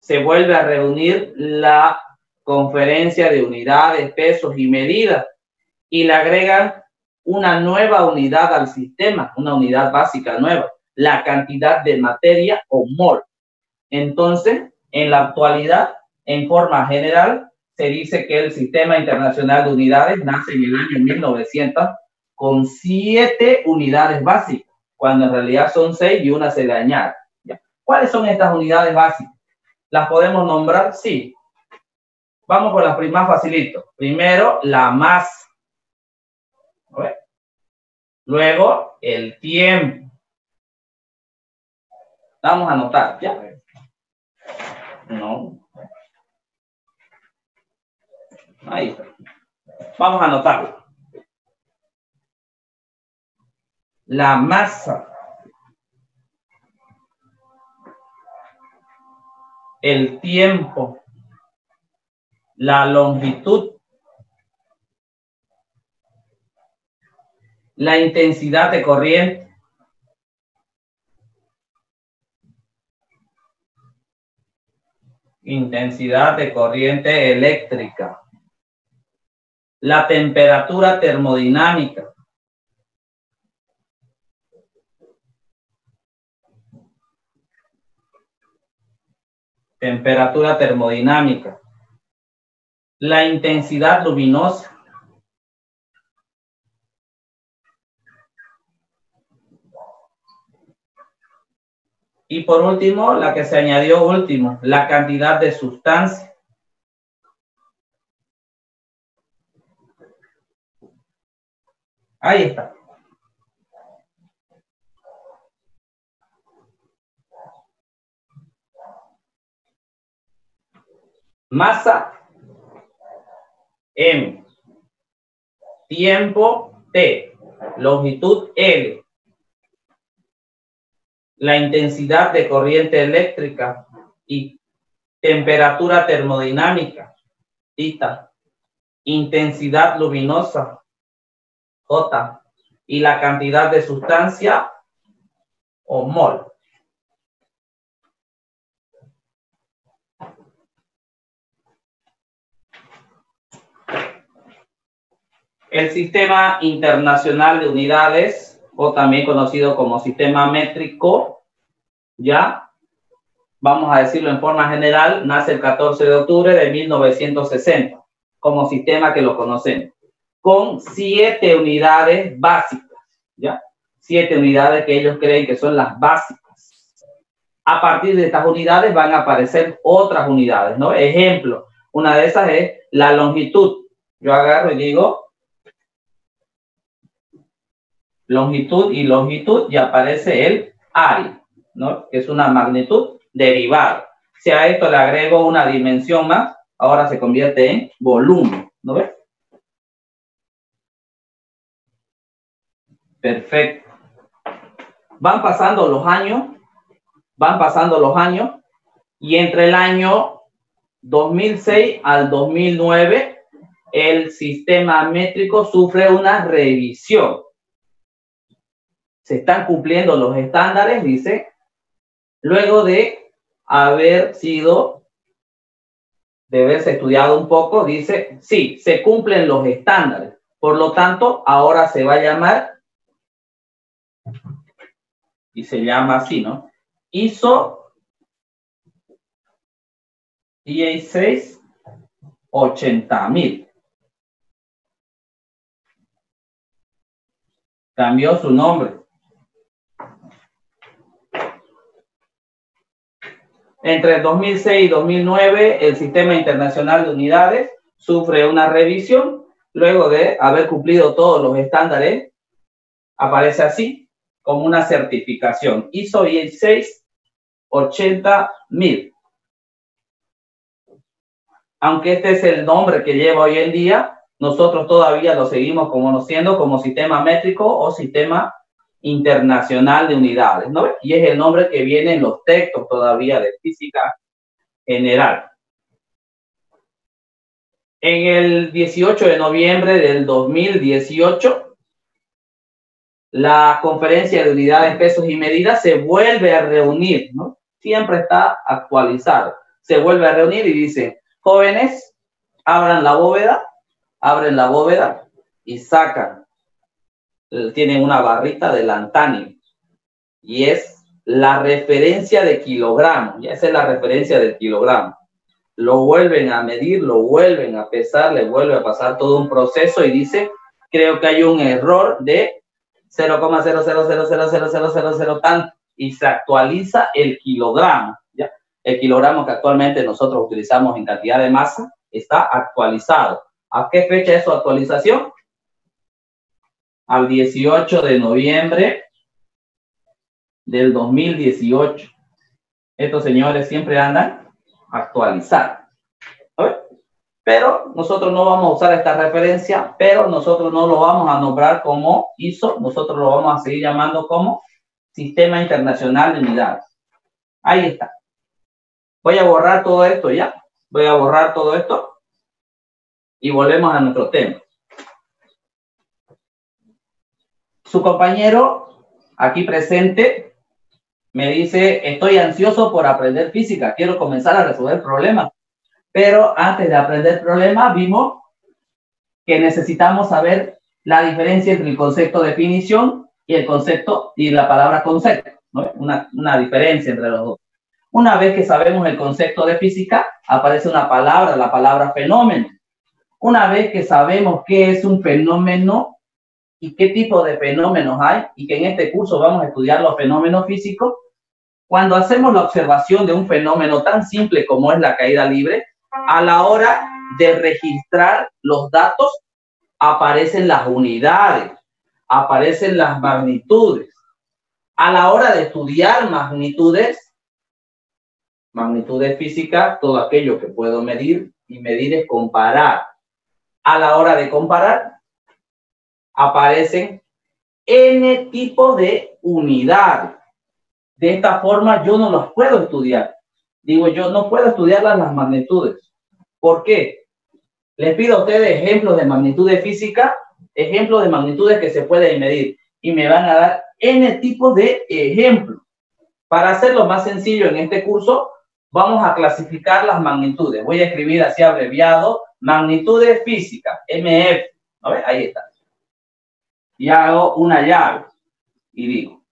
se vuelve a reunir la conferencia de unidades, pesos y medidas y le agregan una nueva unidad al sistema, una unidad básica nueva, la cantidad de materia o mol. Entonces, en la actualidad, en forma general, se dice que el Sistema Internacional de Unidades nace en el año 1900 con siete unidades básicas, cuando en realidad son seis y una se le añade. ¿Cuáles son estas unidades básicas? ¿Las podemos nombrar? Sí. Vamos con las más facilito. Primero, la más Luego, el tiempo. Vamos a anotar, ¿ya? No. Ahí está. Vamos a anotarlo. La masa. El tiempo. La longitud. La intensidad de corriente. Intensidad de corriente eléctrica la temperatura termodinámica. Temperatura termodinámica. La intensidad luminosa. Y por último, la que se añadió último, la cantidad de sustancia. Ahí está. Masa M. Tiempo T. Longitud L. La intensidad de corriente eléctrica y temperatura termodinámica. Tita. Intensidad luminosa. J, y la cantidad de sustancia o mol. El sistema internacional de unidades, o también conocido como sistema métrico, ya, vamos a decirlo en forma general, nace el 14 de octubre de 1960, como sistema que lo conocemos con siete unidades básicas, ¿ya? Siete unidades que ellos creen que son las básicas. A partir de estas unidades van a aparecer otras unidades, ¿no? Ejemplo, una de esas es la longitud. Yo agarro y digo longitud y longitud y aparece el área, ¿no? Que es una magnitud derivada. Si a esto le agrego una dimensión más, ahora se convierte en volumen, ¿no ves? Perfecto. Van pasando los años, van pasando los años, y entre el año 2006 al 2009, el sistema métrico sufre una revisión. Se están cumpliendo los estándares, dice, luego de haber sido, de haberse estudiado un poco, dice, sí, se cumplen los estándares. Por lo tanto, ahora se va a llamar y se llama así, ¿no? ISO EA6 80000. Cambió su nombre. Entre 2006 y 2009, el Sistema Internacional de Unidades sufre una revisión. Luego de haber cumplido todos los estándares, aparece así, como una certificación. ISO 1680000. Aunque este es el nombre que lleva hoy en día, nosotros todavía lo seguimos conociendo como sistema métrico o sistema internacional de unidades, ¿no? Y es el nombre que viene en los textos todavía de física general. En el 18 de noviembre del 2018, la conferencia de unidades, pesos y medidas se vuelve a reunir, ¿no? Siempre está actualizado. Se vuelve a reunir y dice, jóvenes, abran la bóveda, abren la bóveda y sacan. Tienen una barrita de lantanio y es la referencia de kilogramo. Ya esa es la referencia del kilogramo. Lo vuelven a medir, lo vuelven a pesar, le vuelve a pasar todo un proceso y dice, creo que hay un error de 0,0000000 tanto y se actualiza el kilogramo. ¿ya? El kilogramo que actualmente nosotros utilizamos en cantidad de masa está actualizado. ¿A qué fecha es su actualización? Al 18 de noviembre del 2018. Estos señores siempre andan actualizados. Pero nosotros no vamos a usar esta referencia, pero nosotros no lo vamos a nombrar como ISO, nosotros lo vamos a seguir llamando como Sistema Internacional de Unidades. Ahí está. Voy a borrar todo esto ya. Voy a borrar todo esto y volvemos a nuestro tema. Su compañero aquí presente me dice, estoy ansioso por aprender física, quiero comenzar a resolver problemas. Pero antes de aprender problemas, vimos que necesitamos saber la diferencia entre el concepto de definición y el concepto y la palabra concepto. Una, una diferencia entre los dos. Una vez que sabemos el concepto de física, aparece una palabra, la palabra fenómeno. Una vez que sabemos qué es un fenómeno y qué tipo de fenómenos hay, y que en este curso vamos a estudiar los fenómenos físicos, cuando hacemos la observación de un fenómeno tan simple como es la caída libre, a la hora de registrar los datos, aparecen las unidades, aparecen las magnitudes. A la hora de estudiar magnitudes, magnitudes físicas, todo aquello que puedo medir y medir es comparar. A la hora de comparar, aparecen n tipos de unidades. De esta forma yo no los puedo estudiar. Digo, yo no puedo estudiar las magnitudes. ¿Por qué? Les pido a ustedes ejemplos de magnitudes física, ejemplos de magnitudes que se pueden medir y me van a dar N tipos de ejemplos. Para hacerlo más sencillo en este curso, vamos a clasificar las magnitudes. Voy a escribir así abreviado, magnitudes físicas, MF. ¿No ves? Ahí está. Y hago una llave y digo,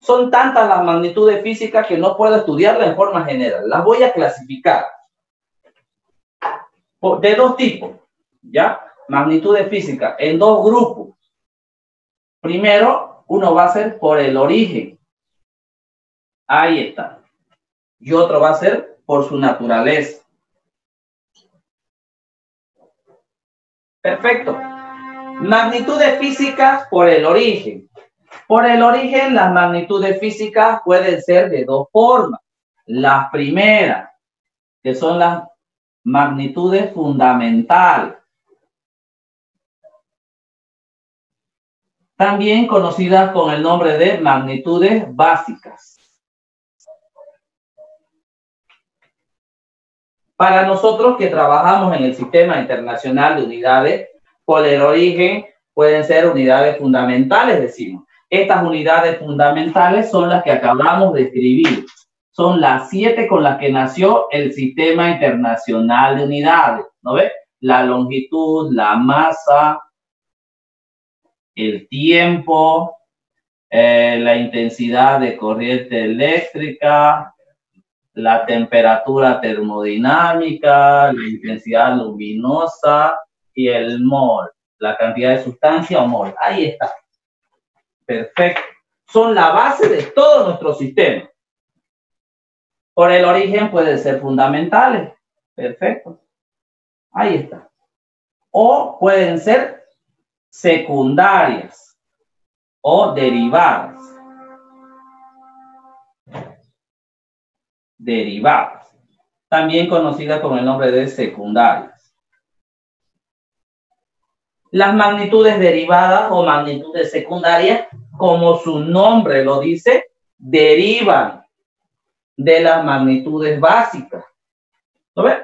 son tantas las magnitudes físicas que no puedo estudiarlas en forma general. Las voy a clasificar de dos tipos, ¿ya? Magnitudes físicas en dos grupos. Primero, uno va a ser por el origen. Ahí está. Y otro va a ser por su naturaleza. Perfecto. Magnitudes físicas por el origen. Por el origen, las magnitudes físicas pueden ser de dos formas. Las primeras, que son las magnitudes fundamentales. También conocidas con el nombre de magnitudes básicas. Para nosotros que trabajamos en el sistema internacional de unidades, por el origen pueden ser unidades fundamentales, decimos. Estas unidades fundamentales son las que acabamos de escribir son las siete con las que nació el Sistema Internacional de Unidades, ¿no ves? La longitud, la masa, el tiempo, eh, la intensidad de corriente eléctrica, la temperatura termodinámica, la intensidad luminosa y el mol, la cantidad de sustancia o mol. Ahí está. Perfecto. Son la base de todo nuestro sistema. Por el origen pueden ser fundamentales. Perfecto. Ahí está. O pueden ser secundarias o derivadas. Derivadas. También conocidas con el nombre de secundarias. Las magnitudes derivadas o magnitudes secundarias, como su nombre lo dice, derivan de las magnitudes básicas. ¿Lo ves?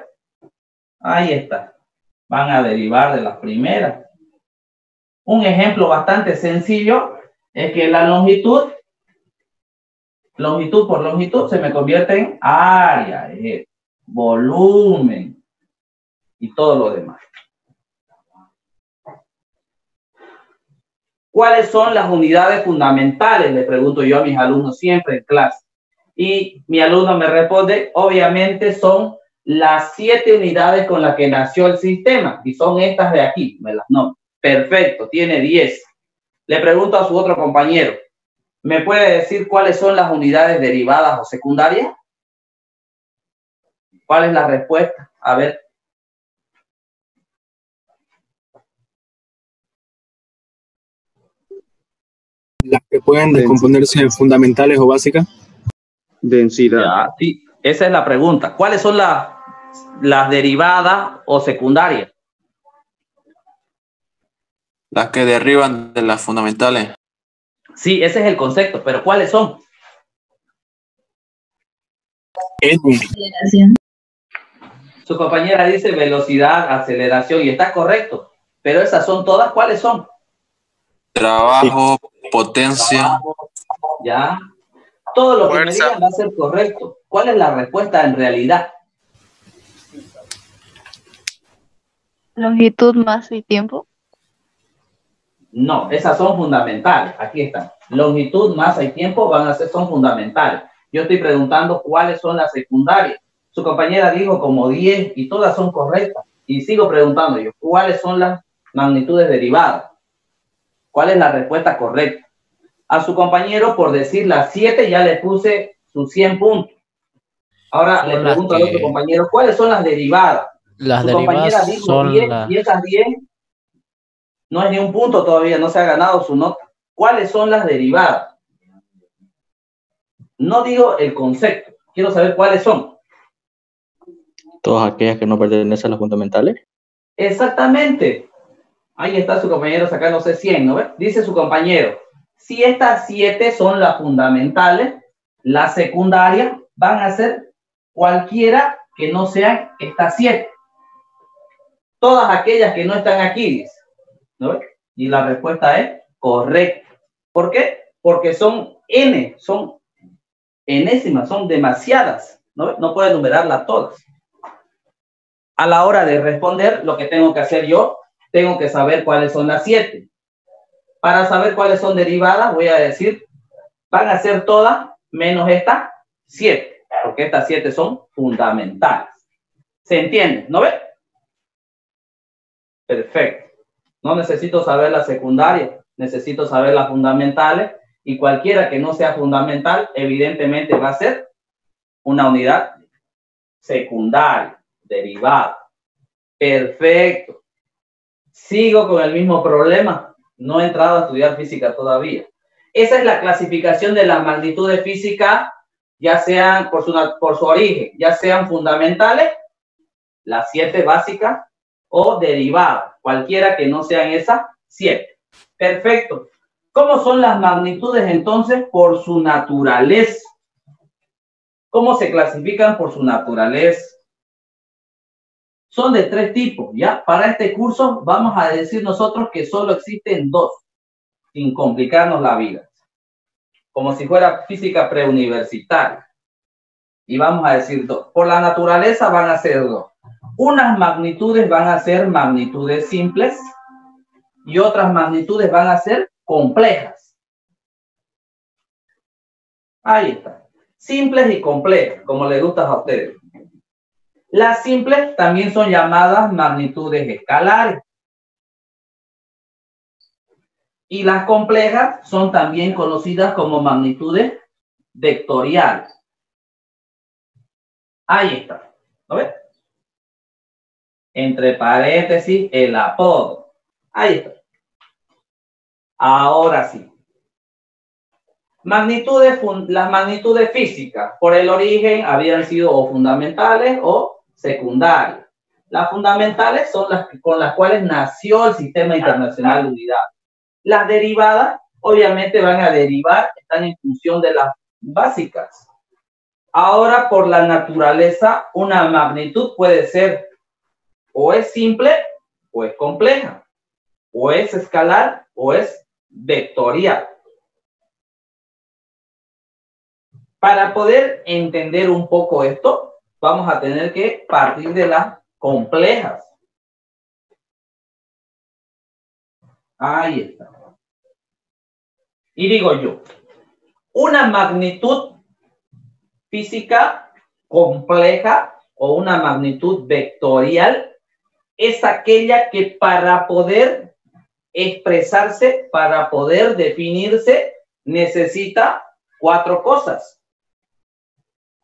Ahí está. Van a derivar de las primeras. Un ejemplo bastante sencillo es que la longitud, longitud por longitud, se me convierte en área, volumen y todo lo demás. ¿Cuáles son las unidades fundamentales? Le pregunto yo a mis alumnos siempre en clase. Y mi alumno me responde, obviamente son las siete unidades con las que nació el sistema, y son estas de aquí, me las no. Perfecto, tiene 10. Le pregunto a su otro compañero, ¿me puede decir cuáles son las unidades derivadas o secundarias? ¿Cuál es la respuesta? A ver. Pueden descomponerse en fundamentales o básicas? Densidad. Ya, sí, esa es la pregunta. ¿Cuáles son las, las derivadas o secundarias? Las que derriban de las fundamentales. Sí, ese es el concepto, pero ¿cuáles son? N. Su compañera dice velocidad, aceleración, y está correcto, pero esas son todas, ¿cuáles son? Trabajo, potencia, Ya. Todo lo que me digan va a ser correcto. ¿Cuál es la respuesta en realidad? Longitud, masa y tiempo. No, esas son fundamentales. Aquí están. Longitud, masa y tiempo van a ser, son fundamentales. Yo estoy preguntando cuáles son las secundarias. Su compañera dijo como 10 y todas son correctas. Y sigo preguntando yo, ¿cuáles son las magnitudes derivadas? ¿Cuál es la respuesta correcta? A su compañero, por decir las 7, ya le puse sus 100 puntos. Ahora Son le pregunto al que- otro compañero, ¿cuáles son las derivadas? Las Su compañera derivadas dijo son 10 las... y esas 10 no es ni un punto todavía, no se ha ganado su nota. ¿Cuáles son las derivadas? No digo el concepto, quiero saber cuáles son. Todas aquellas que no pertenecen a las fundamentales. Exactamente. Ahí está su compañero sacándose 100, ¿no ves? Dice su compañero, si estas 7 son las fundamentales, las secundarias van a ser cualquiera que no sean estas 7. Todas aquellas que no están aquí. ¿No ves? Y la respuesta es correcta. ¿Por qué? Porque son n, son enésimas, son demasiadas. ¿No? No puedo enumerarlas todas. A la hora de responder, lo que tengo que hacer yo, tengo que saber cuáles son las 7. Para saber cuáles son derivadas, voy a decir, van a ser todas menos estas 7, porque estas 7 son fundamentales. ¿Se entiende? ¿No ve? Perfecto. No necesito saber la secundaria, necesito saber las fundamentales y cualquiera que no sea fundamental, evidentemente va a ser una unidad secundaria, derivada. Perfecto. Sigo con el mismo problema. No he entrado a estudiar física todavía. Esa es la clasificación de las magnitudes físicas, ya sean por su, por su origen, ya sean fundamentales, las siete básicas, o derivadas, cualquiera que no sean esas siete. Perfecto. ¿Cómo son las magnitudes entonces por su naturaleza? ¿Cómo se clasifican por su naturaleza? Son de tres tipos, ¿ya? Para este curso vamos a decir nosotros que solo existen dos, sin complicarnos la vida. Como si fuera física preuniversitaria. Y vamos a decir dos. Por la naturaleza van a ser dos. Unas magnitudes van a ser magnitudes simples y otras magnitudes van a ser complejas. Ahí está. Simples y complejas, como les gusta a ustedes. Las simples también son llamadas magnitudes escalares. Y las complejas son también conocidas como magnitudes vectoriales. Ahí está. ¿Lo ves? Entre paréntesis, el apodo. Ahí está. Ahora sí. Magnitudes, las magnitudes físicas, por el origen, habían sido o fundamentales o secundarias. Las fundamentales son las con las cuales nació el Sistema Internacional de Unidad. Las derivadas, obviamente, van a derivar, están en función de las básicas. Ahora, por la naturaleza, una magnitud puede ser o es simple o es compleja, o es escalar o es vectorial. Para poder entender un poco esto, vamos a tener que partir de las complejas. Ahí está. Y digo yo, una magnitud física compleja o una magnitud vectorial es aquella que para poder expresarse, para poder definirse, necesita cuatro cosas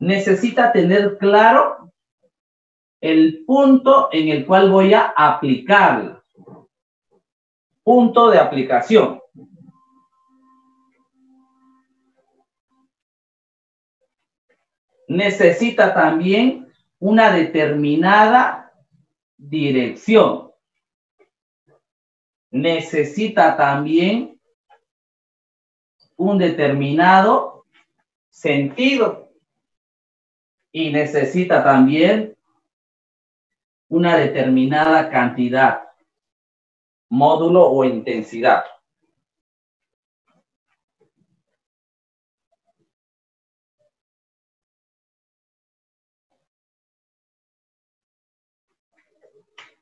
necesita tener claro el punto en el cual voy a aplicarlo. Punto de aplicación. Necesita también una determinada dirección. Necesita también un determinado sentido y necesita también una determinada cantidad, módulo o intensidad.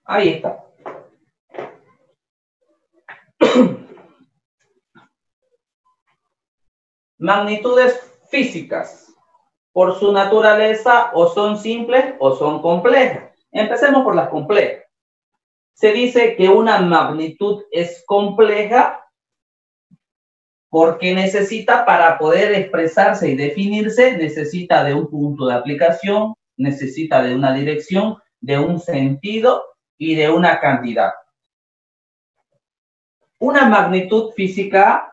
Ahí está. Magnitudes físicas. Por su naturaleza o son simples o son complejas. Empecemos por las complejas. Se dice que una magnitud es compleja porque necesita para poder expresarse y definirse, necesita de un punto de aplicación, necesita de una dirección, de un sentido y de una cantidad. Una magnitud física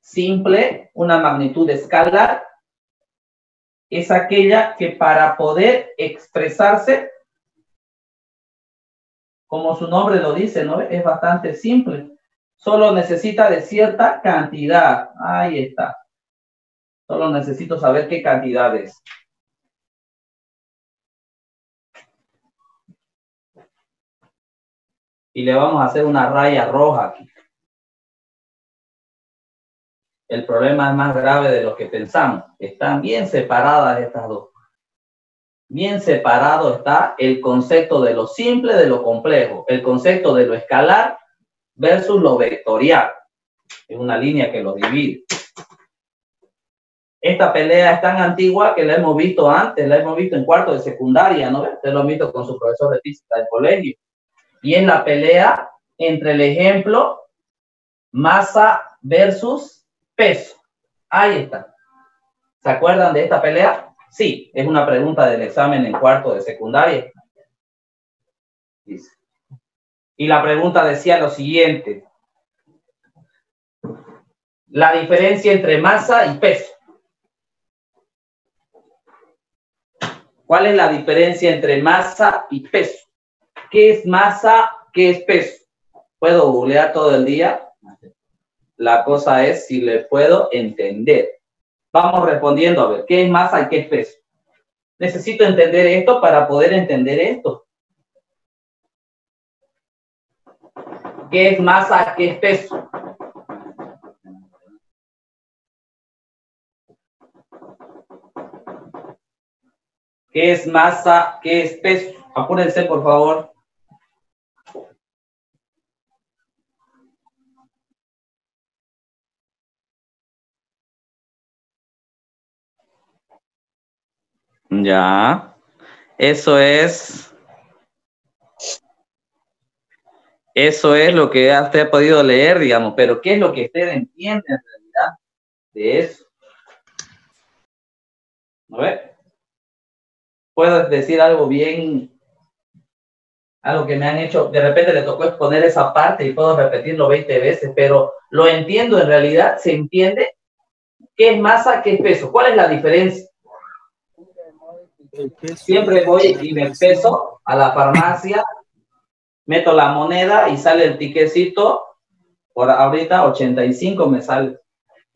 simple, una magnitud escalar, es aquella que para poder expresarse, como su nombre lo dice, ¿no? Es bastante simple. Solo necesita de cierta cantidad. Ahí está. Solo necesito saber qué cantidad es. y le vamos a hacer una raya roja aquí. El problema es más grave de lo que pensamos. Están bien separadas estas dos. Bien separado está el concepto de lo simple de lo complejo, el concepto de lo escalar versus lo vectorial. Es una línea que lo divide. Esta pelea es tan antigua que la hemos visto antes, la hemos visto en cuarto de secundaria, ¿no? Ustedes lo han visto con su profesor de física del colegio y es la pelea entre el ejemplo masa versus peso. Ahí está. ¿Se acuerdan de esta pelea? Sí, es una pregunta del examen en cuarto de secundaria. Y la pregunta decía lo siguiente. La diferencia entre masa y peso. ¿Cuál es la diferencia entre masa y peso? ¿Qué es masa? ¿Qué es peso? ¿Puedo googlear todo el día? La cosa es si le puedo entender. Vamos respondiendo a ver, ¿qué es masa y qué es peso? Necesito entender esto para poder entender esto. ¿Qué es masa? ¿Qué es peso? ¿Qué es masa? ¿Qué es peso? Apúrense, por favor. Ya. Eso es. Eso es lo que usted ha podido leer, digamos, pero ¿qué es lo que usted entiende en realidad de eso? ¿No ve? Puedo decir algo bien, algo que me han hecho, de repente le tocó exponer esa parte y puedo repetirlo 20 veces, pero lo entiendo en realidad, se entiende qué es masa, qué es peso, cuál es la diferencia. Siempre voy y me peso a la farmacia, meto la moneda y sale el tiquecito, por ahorita 85 me sale.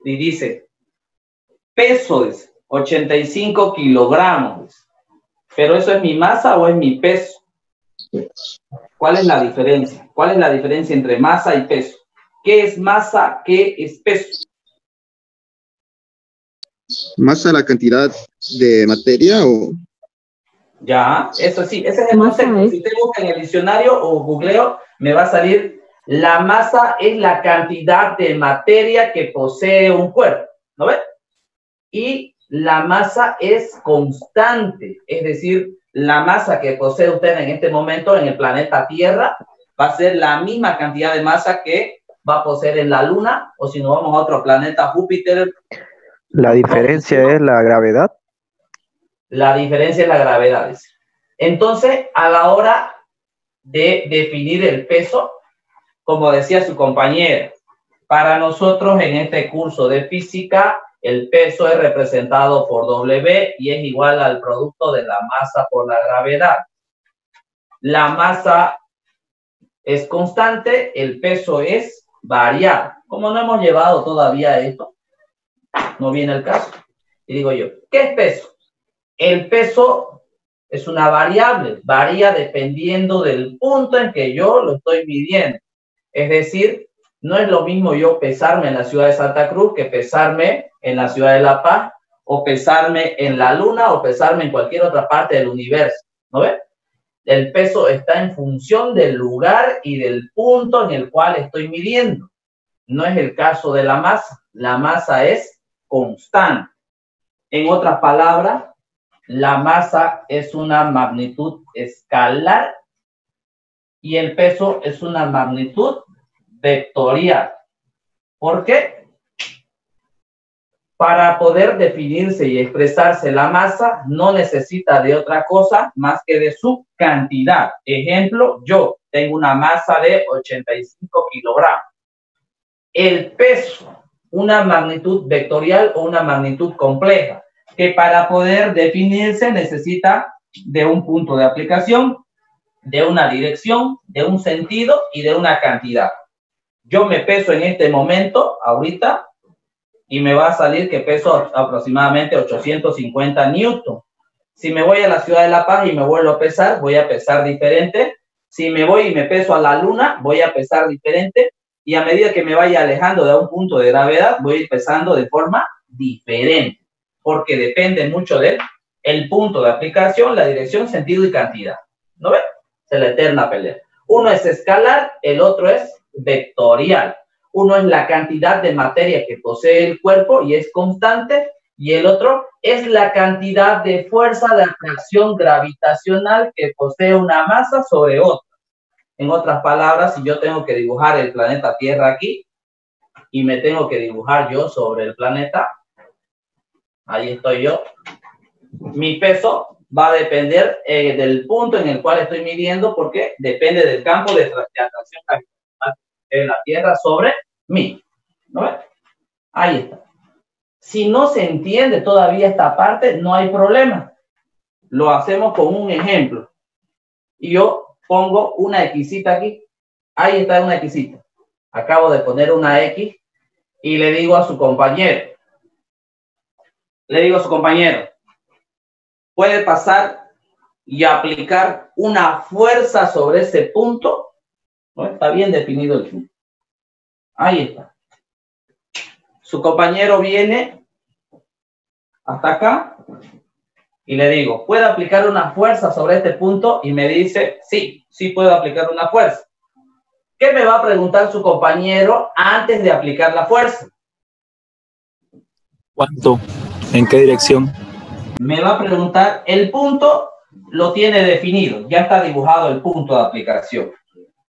Y dice, peso es 85 kilogramos. Pero eso es mi masa o es mi peso. ¿Cuál es la diferencia? ¿Cuál es la diferencia entre masa y peso? ¿Qué es masa? ¿Qué es peso? ¿Masa la cantidad de materia o ya, eso sí, ese es el concepto. Si usted busca en el diccionario o googleo, me va a salir la masa es la cantidad de materia que posee un cuerpo, ¿no ve? Y la masa es constante, es decir, la masa que posee usted en este momento en el planeta Tierra va a ser la misma cantidad de masa que va a poseer en la Luna o si nos vamos a otro planeta, Júpiter. La diferencia es la gravedad. La diferencia es la gravedad. Entonces, a la hora de definir el peso, como decía su compañera, para nosotros en este curso de física el peso es representado por W y es igual al producto de la masa por la gravedad. La masa es constante, el peso es variable. Como no hemos llevado todavía esto, no viene el caso. Y digo yo, ¿qué es peso? El peso es una variable, varía dependiendo del punto en que yo lo estoy midiendo. Es decir, no es lo mismo yo pesarme en la ciudad de Santa Cruz que pesarme en la ciudad de La Paz o pesarme en la luna o pesarme en cualquier otra parte del universo. ¿No ves? El peso está en función del lugar y del punto en el cual estoy midiendo. No es el caso de la masa. La masa es constante. En otras palabras, la masa es una magnitud escalar y el peso es una magnitud vectorial. ¿Por qué? Para poder definirse y expresarse la masa, no necesita de otra cosa más que de su cantidad. Ejemplo, yo tengo una masa de 85 kilogramos. El peso, una magnitud vectorial o una magnitud compleja, que para poder definirse necesita de un punto de aplicación, de una dirección, de un sentido y de una cantidad. Yo me peso en este momento, ahorita, y me va a salir que peso aproximadamente 850 newton. Si me voy a la ciudad de La Paz y me vuelvo a pesar, voy a pesar diferente. Si me voy y me peso a la luna, voy a pesar diferente. Y a medida que me vaya alejando de un punto de gravedad, voy a ir pesando de forma diferente, porque depende mucho del el punto de aplicación, la dirección, sentido y cantidad. ¿No ves? Es la eterna pelea. Uno es escalar, el otro es vectorial. Uno es la cantidad de materia que posee el cuerpo y es constante, y el otro es la cantidad de fuerza de atracción gravitacional que posee una masa sobre otra. En otras palabras, si yo tengo que dibujar el planeta Tierra aquí y me tengo que dibujar yo sobre el planeta, ahí estoy yo, mi peso va a depender eh, del punto en el cual estoy midiendo porque depende del campo de, atracción en la tierra sobre mí. ¿No ves? Ahí está. Si no se entiende todavía esta parte, no hay problema. Lo hacemos con un ejemplo. Y yo pongo una X aquí. Ahí está una X. Acabo de poner una X y le digo a su compañero. Le digo a su compañero, puede pasar y aplicar una fuerza sobre ese punto ¿no? Está bien definido el punto. Ahí está. Su compañero viene hasta acá y le digo, ¿puede aplicar una fuerza sobre este punto? Y me dice, sí, sí puedo aplicar una fuerza. ¿Qué me va a preguntar su compañero antes de aplicar la fuerza? ¿Cuánto? ¿En qué dirección? Me va a preguntar, el punto lo tiene definido, ya está dibujado el punto de aplicación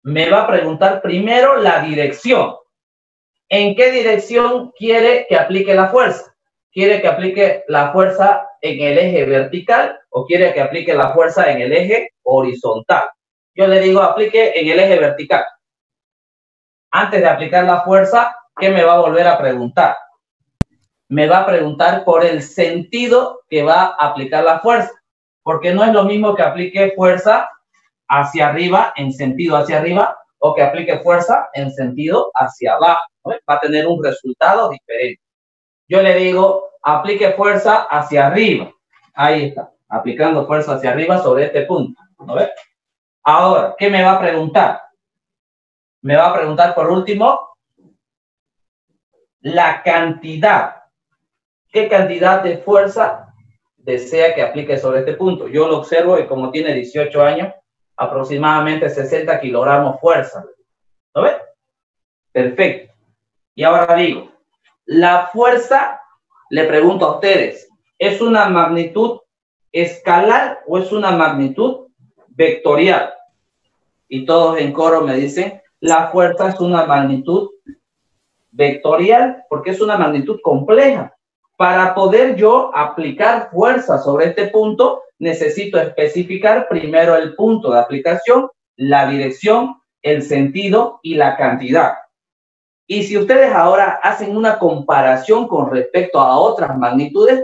me va a preguntar primero la dirección. ¿En qué dirección quiere que aplique la fuerza? ¿Quiere que aplique la fuerza en el eje vertical o quiere que aplique la fuerza en el eje horizontal? Yo le digo, aplique en el eje vertical. Antes de aplicar la fuerza, ¿qué me va a volver a preguntar? Me va a preguntar por el sentido que va a aplicar la fuerza, porque no es lo mismo que aplique fuerza hacia arriba en sentido hacia arriba o que aplique fuerza en sentido hacia abajo. Va a tener un resultado diferente. Yo le digo, aplique fuerza hacia arriba. Ahí está, aplicando fuerza hacia arriba sobre este punto. ¿no ve? Ahora, ¿qué me va a preguntar? Me va a preguntar por último la cantidad. ¿Qué cantidad de fuerza desea que aplique sobre este punto? Yo lo observo y como tiene 18 años, aproximadamente 60 kilogramos fuerza. ¿Lo ves? Perfecto. Y ahora digo, la fuerza, le pregunto a ustedes, ¿es una magnitud escalar o es una magnitud vectorial? Y todos en coro me dicen, la fuerza es una magnitud vectorial porque es una magnitud compleja. Para poder yo aplicar fuerza sobre este punto, necesito especificar primero el punto de aplicación, la dirección, el sentido y la cantidad. Y si ustedes ahora hacen una comparación con respecto a otras magnitudes,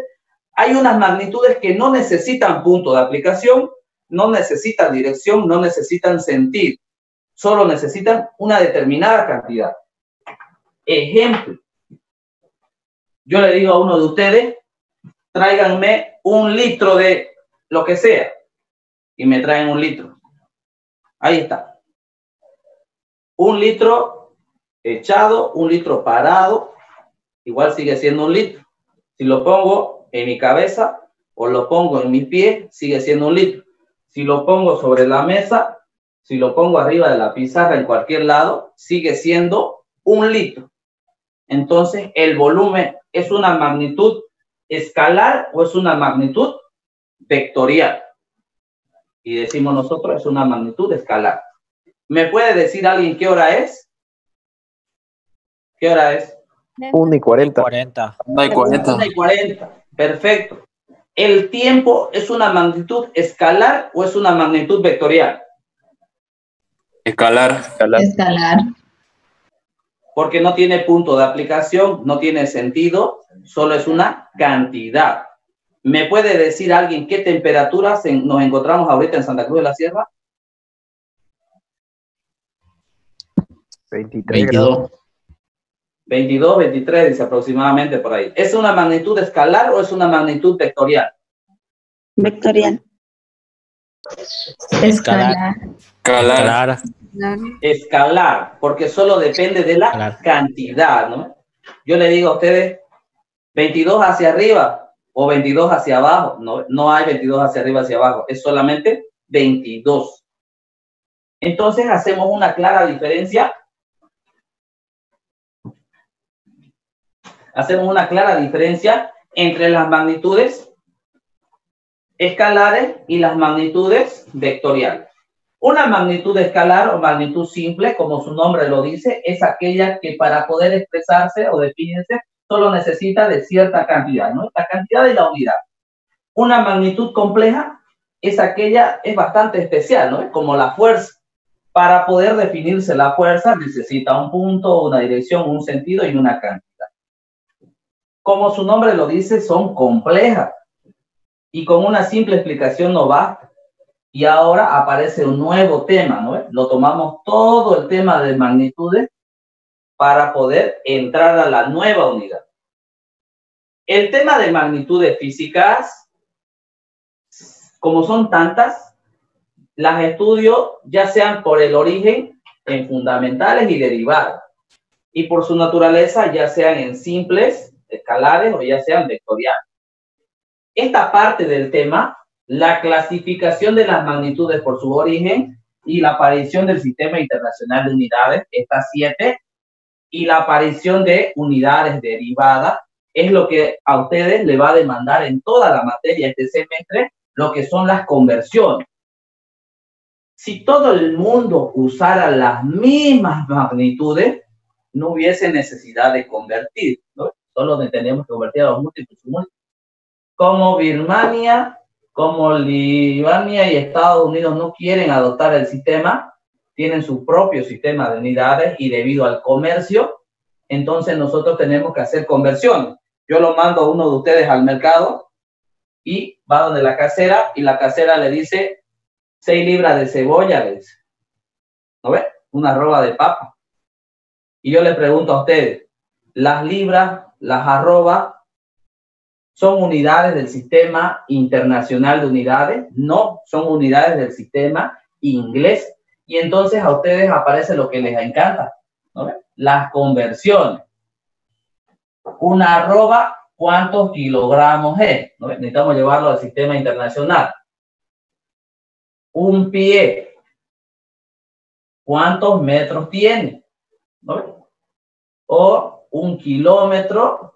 hay unas magnitudes que no necesitan punto de aplicación, no necesitan dirección, no necesitan sentido, solo necesitan una determinada cantidad. Ejemplo, yo le digo a uno de ustedes, tráiganme un litro de lo que sea, y me traen un litro. Ahí está. Un litro echado, un litro parado, igual sigue siendo un litro. Si lo pongo en mi cabeza o lo pongo en mis pies, sigue siendo un litro. Si lo pongo sobre la mesa, si lo pongo arriba de la pizarra en cualquier lado, sigue siendo un litro. Entonces, el volumen es una magnitud escalar o es una magnitud vectorial y decimos nosotros es una magnitud escalar. ¿Me puede decir alguien qué hora es? ¿Qué hora es? 1 y 40. 40. 1 y 40. 1 y 40. Perfecto. ¿El tiempo es una magnitud escalar o es una magnitud vectorial? Escalar. Escalar. Escalar. Porque no tiene punto de aplicación, no tiene sentido, solo es una cantidad. ¿Me puede decir alguien qué temperaturas nos encontramos ahorita en Santa Cruz de la Sierra? 23 22. grados. 22, 23, dice aproximadamente por ahí. ¿Es una magnitud escalar o es una magnitud vectorial? Vectorial. Escalar. Escalar. Escalar. Escalar, porque solo depende de la cantidad, ¿no? Yo le digo a ustedes, 22 hacia arriba o 22 hacia abajo. No, no hay 22 hacia arriba, hacia abajo. Es solamente 22. Entonces hacemos una clara diferencia. Hacemos una clara diferencia entre las magnitudes escalares y las magnitudes vectoriales. Una magnitud escalar o magnitud simple, como su nombre lo dice, es aquella que para poder expresarse o definirse solo necesita de cierta cantidad, ¿no? La cantidad y la unidad. Una magnitud compleja es aquella, es bastante especial, ¿no? Como la fuerza. Para poder definirse la fuerza necesita un punto, una dirección, un sentido y una cantidad. Como su nombre lo dice, son complejas. Y con una simple explicación no basta. Y ahora aparece un nuevo tema, ¿no? Lo tomamos todo el tema de magnitudes para poder entrar a la nueva unidad. El tema de magnitudes físicas, como son tantas, las estudio ya sean por el origen en fundamentales y derivadas, y por su naturaleza ya sean en simples, escalares o ya sean vectoriales. Esta parte del tema, la clasificación de las magnitudes por su origen y la aparición del sistema internacional de unidades, estas siete, y la aparición de unidades derivadas es lo que a ustedes le va a demandar en toda la materia este semestre, lo que son las conversiones. Si todo el mundo usara las mismas magnitudes, no hubiese necesidad de convertir, ¿no? Solo tenemos que convertir a los múltiplos. Como Birmania, como Libania y Estados Unidos no quieren adoptar el sistema, tienen su propio sistema de unidades y debido al comercio, entonces nosotros tenemos que hacer conversiones. Yo lo mando a uno de ustedes al mercado y va donde la casera y la casera le dice 6 libras de cebolla. ¿No ve? Una arroba de papa. Y yo le pregunto a ustedes, ¿las libras, las arrobas son unidades del sistema internacional de unidades? No, son unidades del sistema inglés y entonces a ustedes aparece lo que les encanta, las conversiones. Una arroba, ¿cuántos kilogramos es? Necesitamos llevarlo al sistema internacional. Un pie, ¿cuántos metros tiene? O un kilómetro,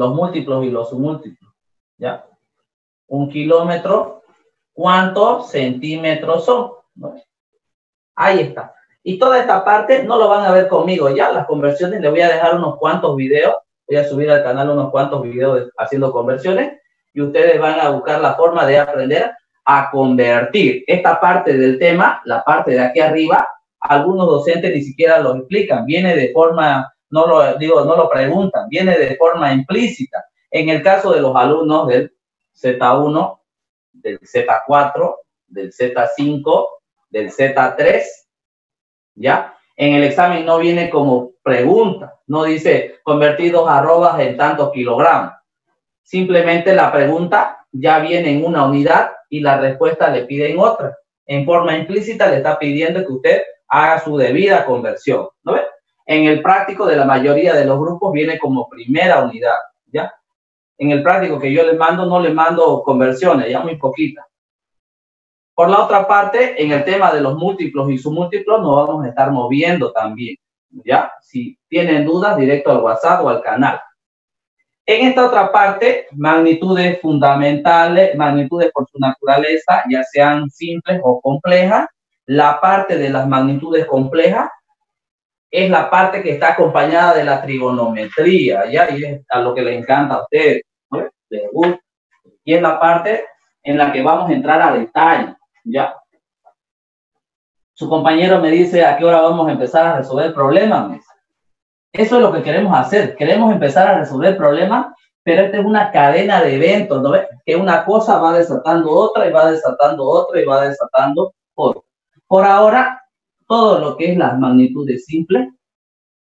los múltiplos y los submúltiplos, ¿ya? Un kilómetro, ¿cuántos centímetros son? Ahí está. Y toda esta parte no lo van a ver conmigo ya, las conversiones, le voy a dejar unos cuantos videos, voy a subir al canal unos cuantos videos haciendo conversiones y ustedes van a buscar la forma de aprender a convertir. Esta parte del tema, la parte de aquí arriba, algunos docentes ni siquiera lo explican, viene de forma no lo digo, no lo preguntan, viene de forma implícita. En el caso de los alumnos del Z1, del Z4, del Z5, del Z3, ¿ya? En el examen no viene como pregunta, no dice convertir dos arrobas en tantos kilogramos. Simplemente la pregunta ya viene en una unidad y la respuesta le pide en otra. En forma implícita le está pidiendo que usted haga su debida conversión. ¿No? En el práctico de la mayoría de los grupos viene como primera unidad, ¿ya? En el práctico que yo le mando, no le mando conversiones, ya muy poquitas. Por la otra parte, en el tema de los múltiplos y submúltiplos, nos vamos a estar moviendo también, ¿ya? Si tienen dudas, directo al WhatsApp o al canal. En esta otra parte, magnitudes fundamentales, magnitudes por su naturaleza, ya sean simples o complejas. La parte de las magnitudes complejas es la parte que está acompañada de la trigonometría, ¿ya? Y es a lo que les encanta a ustedes, ¿no? Y es la parte en la que vamos a entrar a detalle, ¿ya? Su compañero me dice a qué hora vamos a empezar a resolver problemas. Eso es lo que queremos hacer. Queremos empezar a resolver problemas, pero esta es una cadena de eventos, ¿no? Que una cosa va desatando otra y va desatando otra y va desatando otra. Por ahora, todo lo que es las magnitudes simples,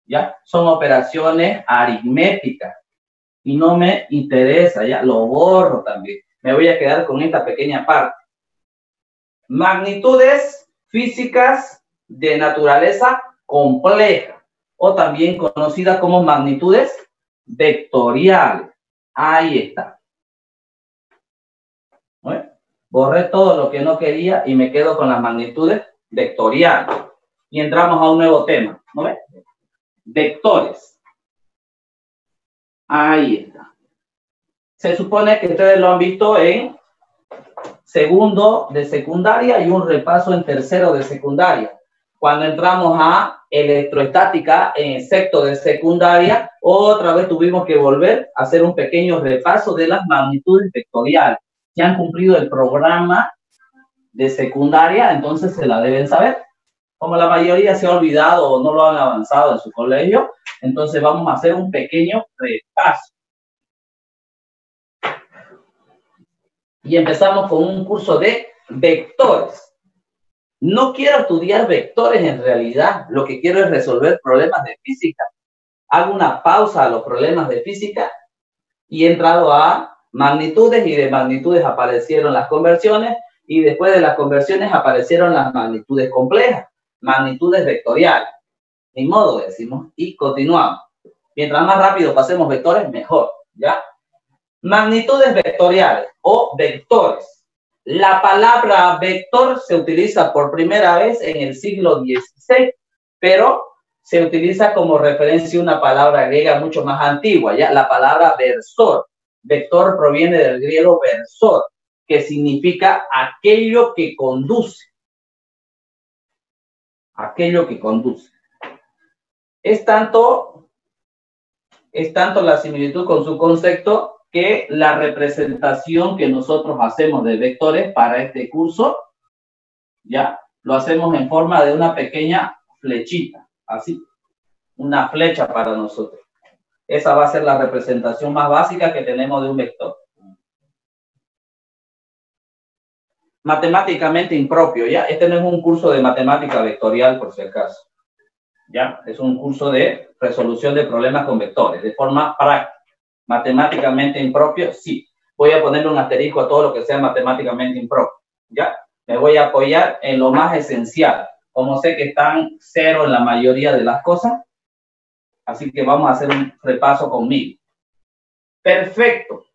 ¿ya? Son operaciones aritméticas y no me interesa, ¿ya? Lo borro también. Me voy a quedar con esta pequeña parte. Magnitudes físicas de naturaleza compleja o también conocida como magnitudes vectoriales. Ahí está. Borré todo lo que no quería y me quedo con las magnitudes vectoriales. Y entramos a un nuevo tema. ¿No ves? Vectores. Ahí está. Se supone que ustedes lo han visto en segundo de secundaria y un repaso en tercero de secundaria. Cuando entramos a electroestática en sexto de secundaria, otra vez tuvimos que volver a hacer un pequeño repaso de las magnitudes vectoriales. Si han cumplido el programa de secundaria, entonces se la deben saber. Como la mayoría se ha olvidado o no lo han avanzado en su colegio, entonces vamos a hacer un pequeño repaso. Y empezamos con un curso de vectores. No quiero estudiar vectores en realidad, lo que quiero es resolver problemas de física. Hago una pausa a los problemas de física y he entrado a magnitudes y de magnitudes aparecieron las conversiones y después de las conversiones aparecieron las magnitudes complejas, magnitudes vectoriales. Ni modo decimos y continuamos. Mientras más rápido pasemos vectores, mejor, ¿ya? Magnitudes vectoriales o vectores la palabra vector se utiliza por primera vez en el siglo XVI, pero se utiliza como referencia una palabra griega mucho más antigua, ya la palabra versor. Vector proviene del griego versor, que significa aquello que conduce. Aquello que conduce. Es tanto, es tanto la similitud con su concepto que la representación que nosotros hacemos de vectores para este curso, ya, lo hacemos en forma de una pequeña flechita, así, una flecha para nosotros. Esa va a ser la representación más básica que tenemos de un vector. Matemáticamente impropio, ¿ya? Este no es un curso de matemática vectorial, por si acaso. ¿Ya? Es un curso de resolución de problemas con vectores, de forma práctica matemáticamente impropio, sí. Voy a ponerle un asterisco a todo lo que sea matemáticamente impropio, ¿ya? Me voy a apoyar en lo más esencial. Como sé que están cero en la mayoría de las cosas, así que vamos a hacer un repaso conmigo. Perfecto.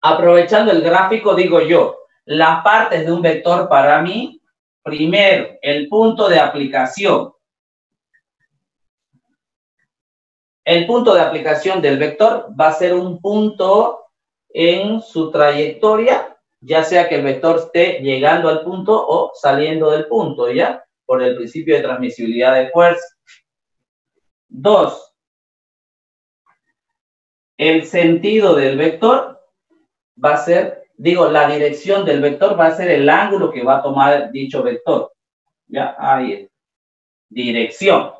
Aprovechando el gráfico, digo yo, las partes de un vector para mí, primero, el punto de aplicación. El punto de aplicación del vector va a ser un punto en su trayectoria, ya sea que el vector esté llegando al punto o saliendo del punto, ¿ya? Por el principio de transmisibilidad de fuerza. Dos, el sentido del vector va a ser, digo, la dirección del vector va a ser el ángulo que va a tomar dicho vector. ¿Ya? Ahí es. Dirección.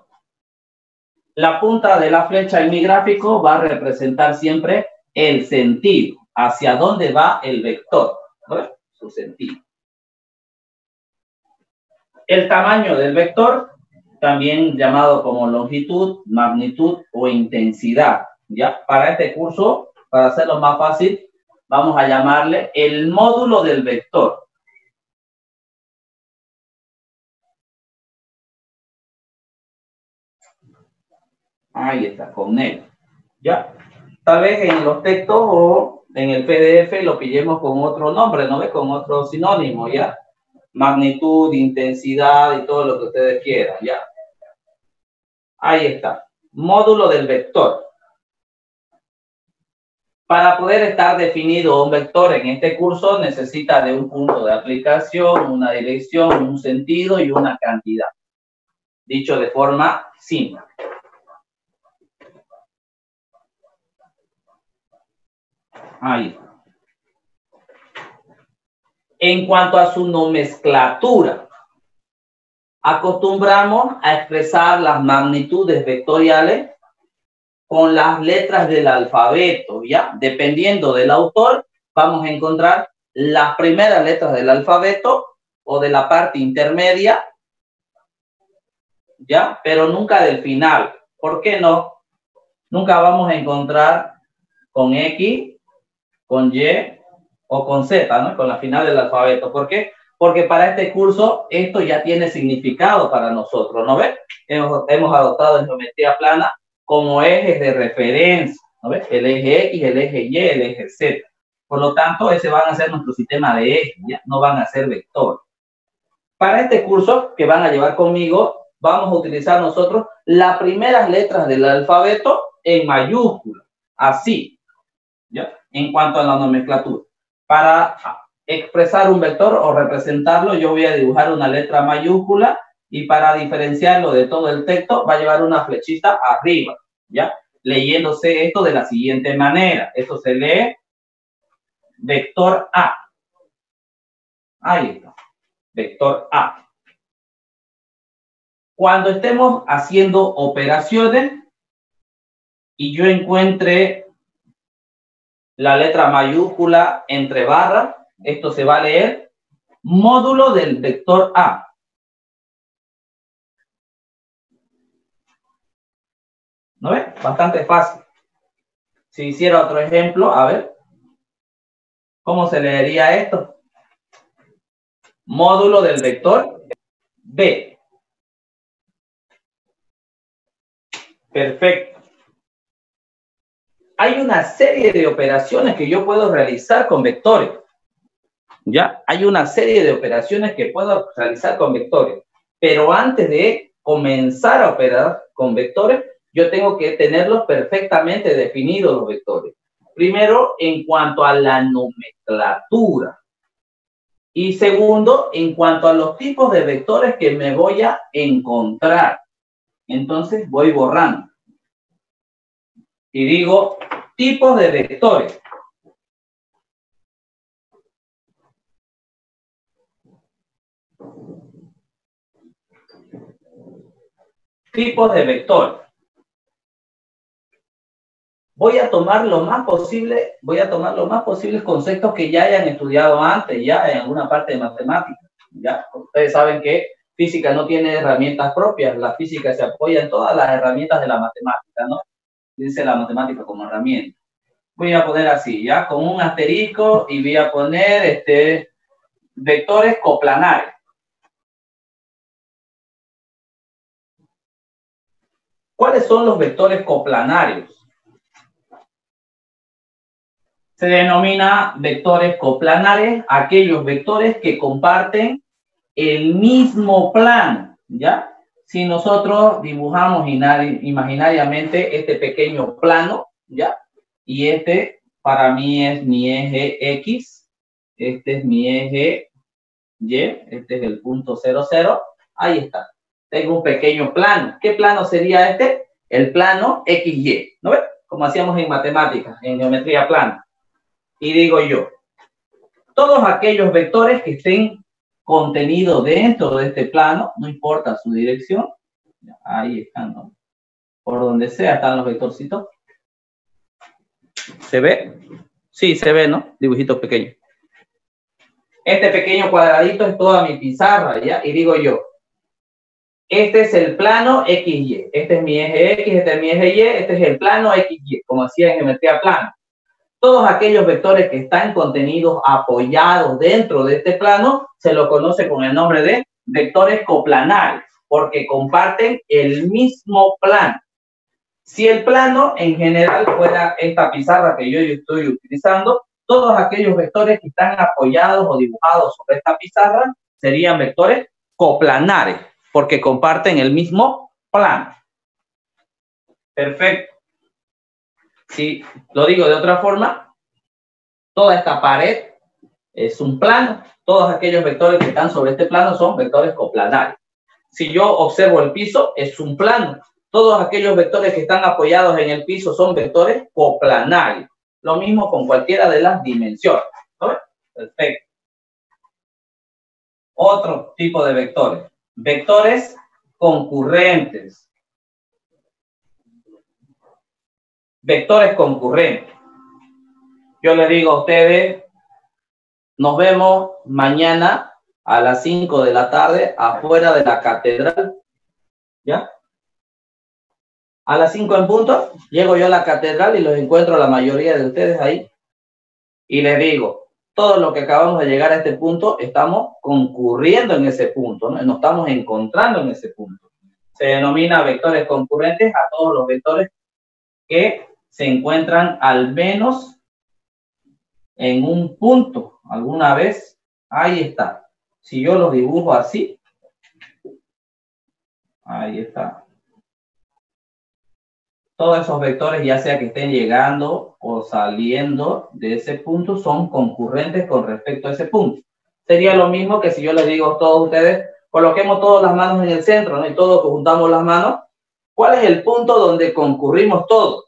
La punta de la flecha en mi gráfico va a representar siempre el sentido, hacia dónde va el vector, ¿no? su sentido. El tamaño del vector, también llamado como longitud, magnitud o intensidad. ¿ya? Para este curso, para hacerlo más fácil, vamos a llamarle el módulo del vector. Ahí está, con él. ¿Ya? Tal vez en los textos o en el PDF lo pillemos con otro nombre, ¿no? Con otro sinónimo, ¿ya? Magnitud, intensidad y todo lo que ustedes quieran, ¿ya? Ahí está. Módulo del vector. Para poder estar definido un vector en este curso necesita de un punto de aplicación, una dirección, un sentido y una cantidad. Dicho de forma simple. Ahí. En cuanto a su nomenclatura, acostumbramos a expresar las magnitudes vectoriales con las letras del alfabeto, ¿ya? Dependiendo del autor, vamos a encontrar las primeras letras del alfabeto o de la parte intermedia, ¿ya? Pero nunca del final. ¿Por qué no? Nunca vamos a encontrar con X con Y o con Z, ¿no? Con la final del alfabeto. ¿Por qué? Porque para este curso esto ya tiene significado para nosotros, ¿no ves? Hemos, adoptado geometría plana como ejes de referencia, ¿no ves? El eje X, el eje Y, el eje Z. Por lo tanto, ese van a ser nuestro sistema de ejes, ¿ya? no van a ser vectores. Para este curso que van a llevar conmigo, vamos a utilizar nosotros las primeras letras del alfabeto en mayúscula, así, ¿ya? en cuanto a la nomenclatura. Para expresar un vector o representarlo, yo voy a dibujar una letra mayúscula y para diferenciarlo de todo el texto va a llevar una flechita arriba, ¿ya? Leyéndose esto de la siguiente manera. Esto se lee vector A. Ahí está. Vector A. Cuando estemos haciendo operaciones y yo encuentre la letra mayúscula entre barras, esto se va a leer módulo del vector A. ¿No ves? Bastante fácil. Si hiciera otro ejemplo, a ver, ¿cómo se leería esto? Módulo del vector B. Perfecto hay una serie de operaciones que yo puedo realizar con vectores. ¿Ya? Hay una serie de operaciones que puedo realizar con vectores. Pero antes de comenzar a operar con vectores, yo tengo que tenerlos perfectamente definidos los vectores. Primero, en cuanto a la nomenclatura. Y segundo, en cuanto a los tipos de vectores que me voy a encontrar. Entonces voy borrando. Y digo, tipos de vectores. Tipos de vectores. Voy a tomar lo más posible, voy a tomar lo más posible conceptos que ya hayan estudiado antes, ya en alguna parte de matemáticas. Ya, ustedes saben que física no tiene herramientas propias, la física se apoya en todas las herramientas de la matemática, ¿no? dice la matemática como herramienta. Voy a poner así, ¿ya? Con un asterisco y voy a poner este, vectores coplanares. ¿Cuáles son los vectores coplanarios? Se denomina vectores coplanares aquellos vectores que comparten el mismo plano, ¿ya? si nosotros dibujamos imaginariamente este pequeño plano, ¿ya? Y este para mí es mi eje X, este es mi eje Y, este es el punto 00, ahí está. Tengo un pequeño plano. ¿Qué plano sería este? El plano XY, ¿no ves? Como hacíamos en matemáticas, en geometría plana. Y digo yo, todos aquellos vectores que estén contenido dentro de este plano, no importa su dirección, ahí están, ¿no? Por donde sea están los vectorcitos. ¿Se ve? Sí, se ve, ¿no? Dibujito pequeño. Este pequeño cuadradito es toda mi pizarra, ¿ya? Y digo yo, este es el plano XY. Este es mi eje X, este es mi eje Y, este es el plano XY, como hacía en geometría plana. Todos aquellos vectores que están contenidos apoyados dentro de este plano se lo conoce con el nombre de vectores coplanales, porque comparten el mismo plano. Si el plano en general fuera esta pizarra que yo estoy utilizando, todos aquellos vectores que están apoyados o dibujados sobre esta pizarra serían vectores coplanares, porque comparten el mismo plano. Perfecto. Si lo digo de otra forma, toda esta pared es un plano. Todos aquellos vectores que están sobre este plano son vectores coplanares. Si yo observo el piso, es un plano. Todos aquellos vectores que están apoyados en el piso son vectores coplanarios. Lo mismo con cualquiera de las dimensiones. Perfecto. Otro tipo de vectores. Vectores concurrentes. Vectores concurrentes. Yo les digo a ustedes, nos vemos mañana a las 5 de la tarde afuera de la catedral. ¿Ya? A las 5 en punto, llego yo a la catedral y los encuentro a la mayoría de ustedes ahí. Y les digo, todo lo que acabamos de llegar a este punto, estamos concurriendo en ese punto, ¿no? nos estamos encontrando en ese punto. Se denomina vectores concurrentes a todos los vectores que se encuentran al menos en un punto alguna vez. Ahí está. Si yo los dibujo así, ahí está todos esos vectores, ya sea que estén llegando o saliendo de ese punto, son concurrentes con respecto a ese punto. Sería lo mismo que si yo les digo a todos ustedes, coloquemos todas las manos en el centro, ¿no? Y todos juntamos las manos. ¿Cuál es el punto donde concurrimos todos?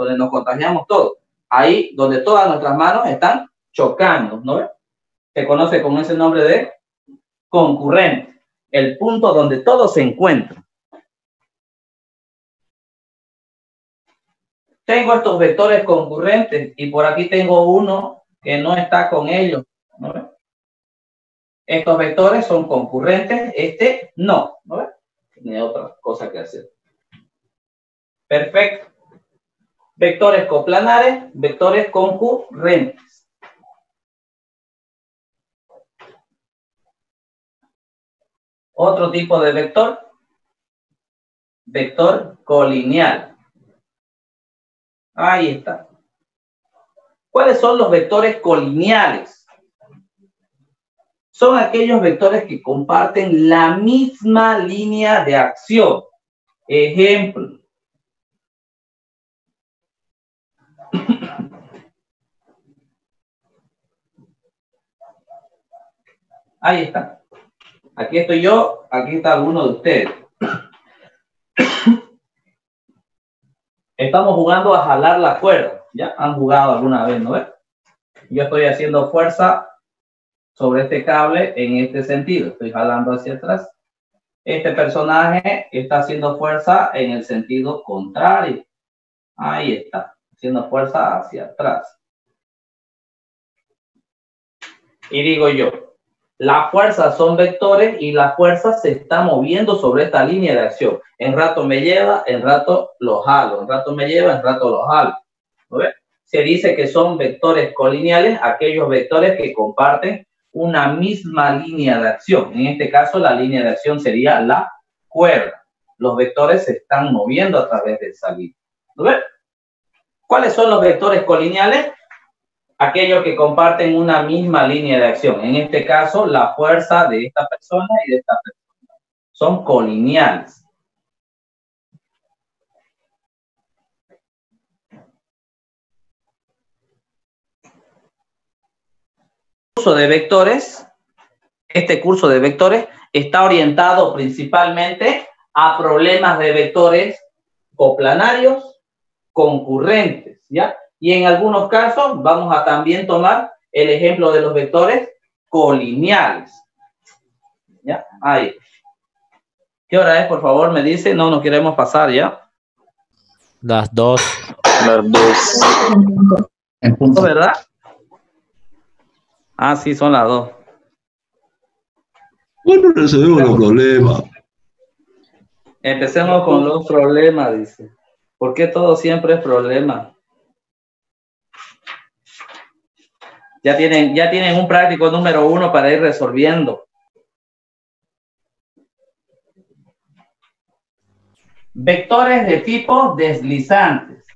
Donde nos contagiamos todos. Ahí donde todas nuestras manos están chocando, ¿no? Se conoce con ese nombre de concurrente. El punto donde todos se encuentran. Tengo estos vectores concurrentes y por aquí tengo uno que no está con ellos. Estos vectores son concurrentes, este no. ¿no Tiene otra cosa que hacer. Perfecto. Vectores coplanares, vectores concurrentes. Otro tipo de vector, vector colineal. Ahí está. ¿Cuáles son los vectores colineales? Son aquellos vectores que comparten la misma línea de acción. Ejemplo. Ahí está. Aquí estoy yo, aquí está alguno de ustedes. Estamos jugando a jalar la cuerda. ¿Ya? Han jugado alguna vez, ¿no ves? Yo estoy haciendo fuerza sobre este cable en este sentido. Estoy jalando hacia atrás. Este personaje está haciendo fuerza en el sentido contrario. Ahí está, haciendo fuerza hacia atrás. Y digo yo, la fuerza son vectores y la fuerza se está moviendo sobre esta línea de acción. En rato me lleva, en rato lo jalo, en rato me lleva, en rato lo jalo. Se dice que son vectores colineales, aquellos vectores que comparten una misma línea de acción. En este caso, la línea de acción sería la cuerda. Los vectores se están moviendo a través de esa línea. ¿Cuáles son los vectores colineales? Aquellos que comparten una misma línea de acción. En este caso, la fuerza de esta persona y de esta persona. Son colineales. curso de vectores, este curso de vectores está orientado principalmente a problemas de vectores coplanarios concurrentes, ¿ya? Y en algunos casos vamos a también tomar el ejemplo de los vectores colineales. ¿Ya? Ahí. ¿Qué hora es, por favor? Me dice. No, no queremos pasar ya. Las dos. Las dos. En punto. ¿Verdad? Ah, sí, son las dos. Bueno, resolvemos los problemas. Empecemos con los problemas, dice. ¿Por qué todo siempre es problema? Ya tienen, ya tienen un práctico número uno para ir resolviendo. Vectores de tipo deslizantes.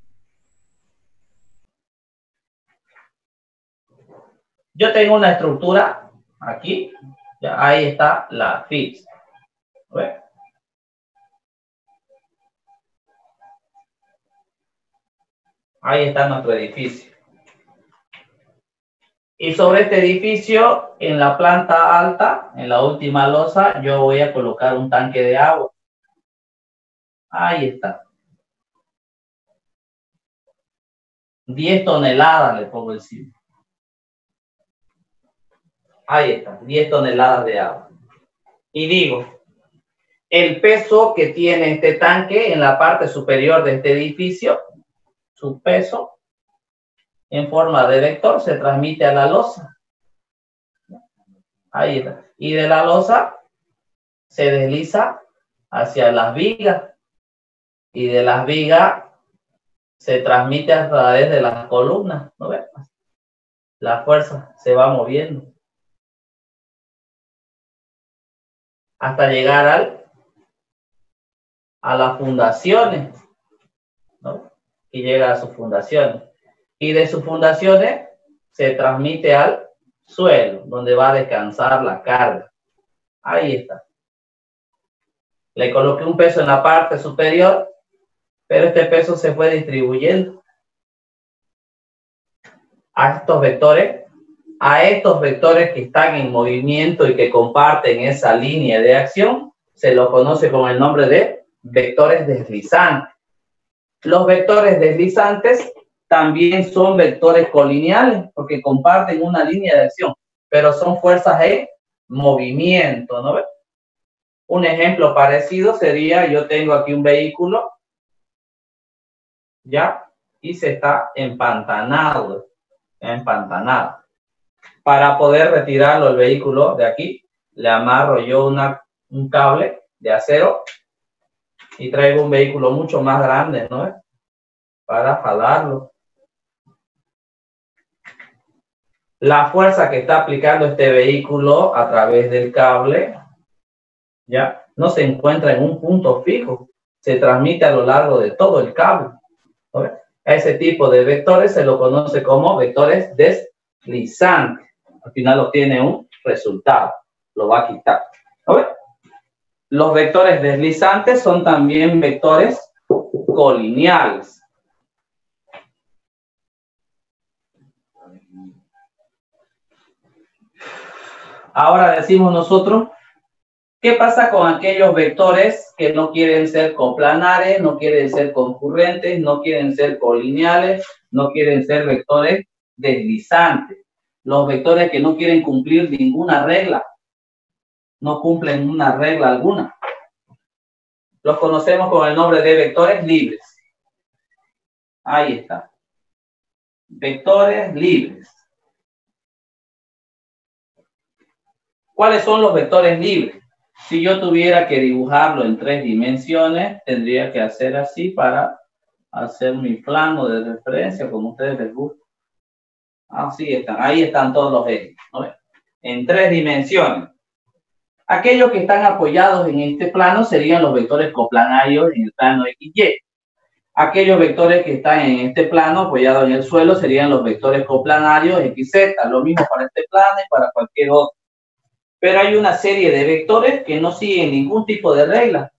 Yo tengo una estructura aquí, ya ahí está la fix. Ahí está nuestro edificio. Y sobre este edificio, en la planta alta, en la última losa, yo voy a colocar un tanque de agua. Ahí está. 10 toneladas le pongo encima. Ahí está, 10 toneladas de agua. Y digo, el peso que tiene este tanque en la parte superior de este edificio, su peso en forma de vector se transmite a la losa. Ahí está. Y de la losa se desliza hacia las vigas. Y de las vigas se transmite a través de las columnas. ¿No ves? La fuerza se va moviendo. Hasta llegar al, a las fundaciones. ¿no? Y llega a sus fundaciones y de sus fundaciones se transmite al suelo, donde va a descansar la carga. Ahí está. Le coloqué un peso en la parte superior, pero este peso se fue distribuyendo a estos vectores, a estos vectores que están en movimiento y que comparten esa línea de acción, se los conoce con el nombre de vectores deslizantes. Los vectores deslizantes también son vectores colineales porque comparten una línea de acción, pero son fuerzas de movimiento, ¿no? Un ejemplo parecido sería, yo tengo aquí un vehículo, ¿ya? Y se está empantanado, empantanado. Para poder retirarlo el vehículo de aquí, le amarro yo una, un cable de acero y traigo un vehículo mucho más grande, ¿no? Para jalarlo. La fuerza que está aplicando este vehículo a través del cable, ya, no se encuentra en un punto fijo, se transmite a lo largo de todo el cable. A ese tipo de vectores se lo conoce como vectores deslizantes. Al final obtiene un resultado, lo va a quitar. Los vectores deslizantes son también vectores colineales. Ahora decimos nosotros, ¿qué pasa con aquellos vectores que no quieren ser coplanares, no quieren ser concurrentes, no quieren ser colineales, no quieren ser vectores deslizantes? Los vectores que no quieren cumplir ninguna regla, no cumplen una regla alguna. Los conocemos con el nombre de vectores libres. Ahí está. Vectores libres. ¿Cuáles son los vectores libres? Si yo tuviera que dibujarlo en tres dimensiones, tendría que hacer así para hacer mi plano de referencia, como ustedes les gusta. Así están, ahí están todos los ejes, ¿no? En tres dimensiones. Aquellos que están apoyados en este plano serían los vectores coplanarios en el plano XY. Aquellos vectores que están en este plano apoyados en el suelo serían los vectores coplanarios XZ. Lo mismo para este plano y para cualquier otro. Pero hay una serie de vectores que no siguen ningún tipo de regla,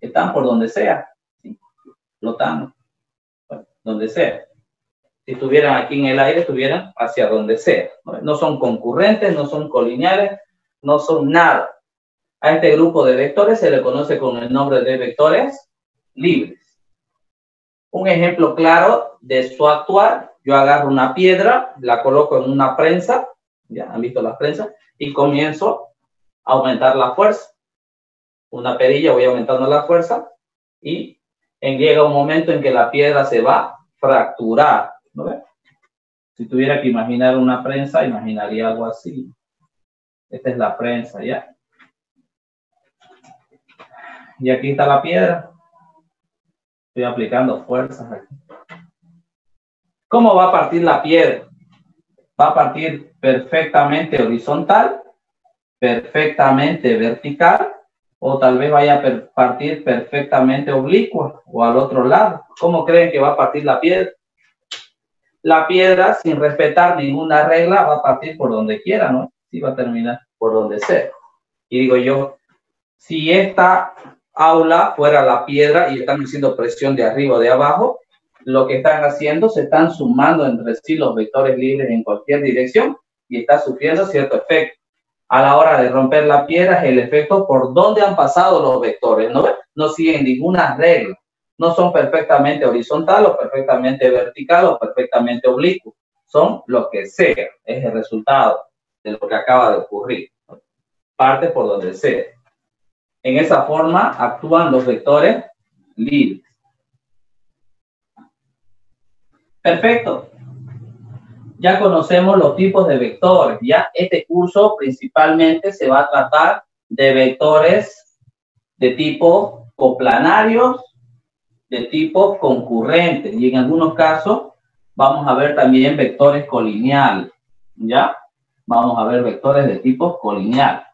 están por donde sea, flotando, donde sea. Si estuvieran aquí en el aire, estuvieran hacia donde sea. ¿no? son concurrentes, no son colineales, no son nada. A este grupo de vectores se le conoce con el nombre de vectores libres. Un ejemplo claro de su actuar, yo agarro una piedra, la coloco en una prensa, ya han visto las prensas, y comienzo aumentar la fuerza. Una perilla voy aumentando la fuerza y llega un momento en que la piedra se va a fracturar. ¿no? Si tuviera que imaginar una prensa, imaginaría algo así. Esta es la prensa, ¿ya? Y aquí está la piedra. Estoy aplicando fuerzas. ¿Cómo va a partir la piedra? Va a partir perfectamente horizontal, perfectamente vertical, o tal vez vaya a partir perfectamente oblicua o al otro lado. ¿Cómo creen que va a partir la piedra? La piedra, sin respetar ninguna regla, va a partir por donde quiera, ¿no? Sí va a terminar por donde sea. Y digo yo, si esta aula fuera la piedra y están haciendo presión de arriba o de abajo, lo que están haciendo, se están sumando entre sí los vectores libres en cualquier dirección y está sufriendo cierto efecto. A la hora de romper la piedra es el efecto por donde han pasado los vectores, ¿no No siguen ninguna regla, no son perfectamente horizontal o perfectamente vertical o perfectamente oblicuo, son lo que sea, es el resultado de lo que acaba de ocurrir. Parte por donde sea. En esa forma actúan los vectores libres. Perfecto. Ya conocemos los tipos de vectores. Ya este curso principalmente se va a tratar de vectores de tipo coplanarios, de tipo concurrente y en algunos casos vamos a ver también vectores colineales. ¿Ya? Vamos a ver vectores de tipo colineal.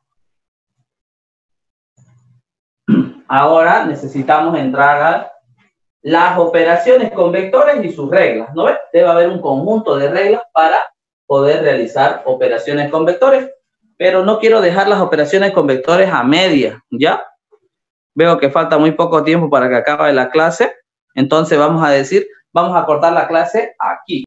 Ahora necesitamos entrar a las operaciones con vectores y sus reglas, ¿no ves? Debe haber un conjunto de reglas para poder realizar operaciones con vectores, pero no quiero dejar las operaciones con vectores a media, ¿ya? Veo que falta muy poco tiempo para que acabe la clase, entonces vamos a decir, vamos a cortar la clase aquí.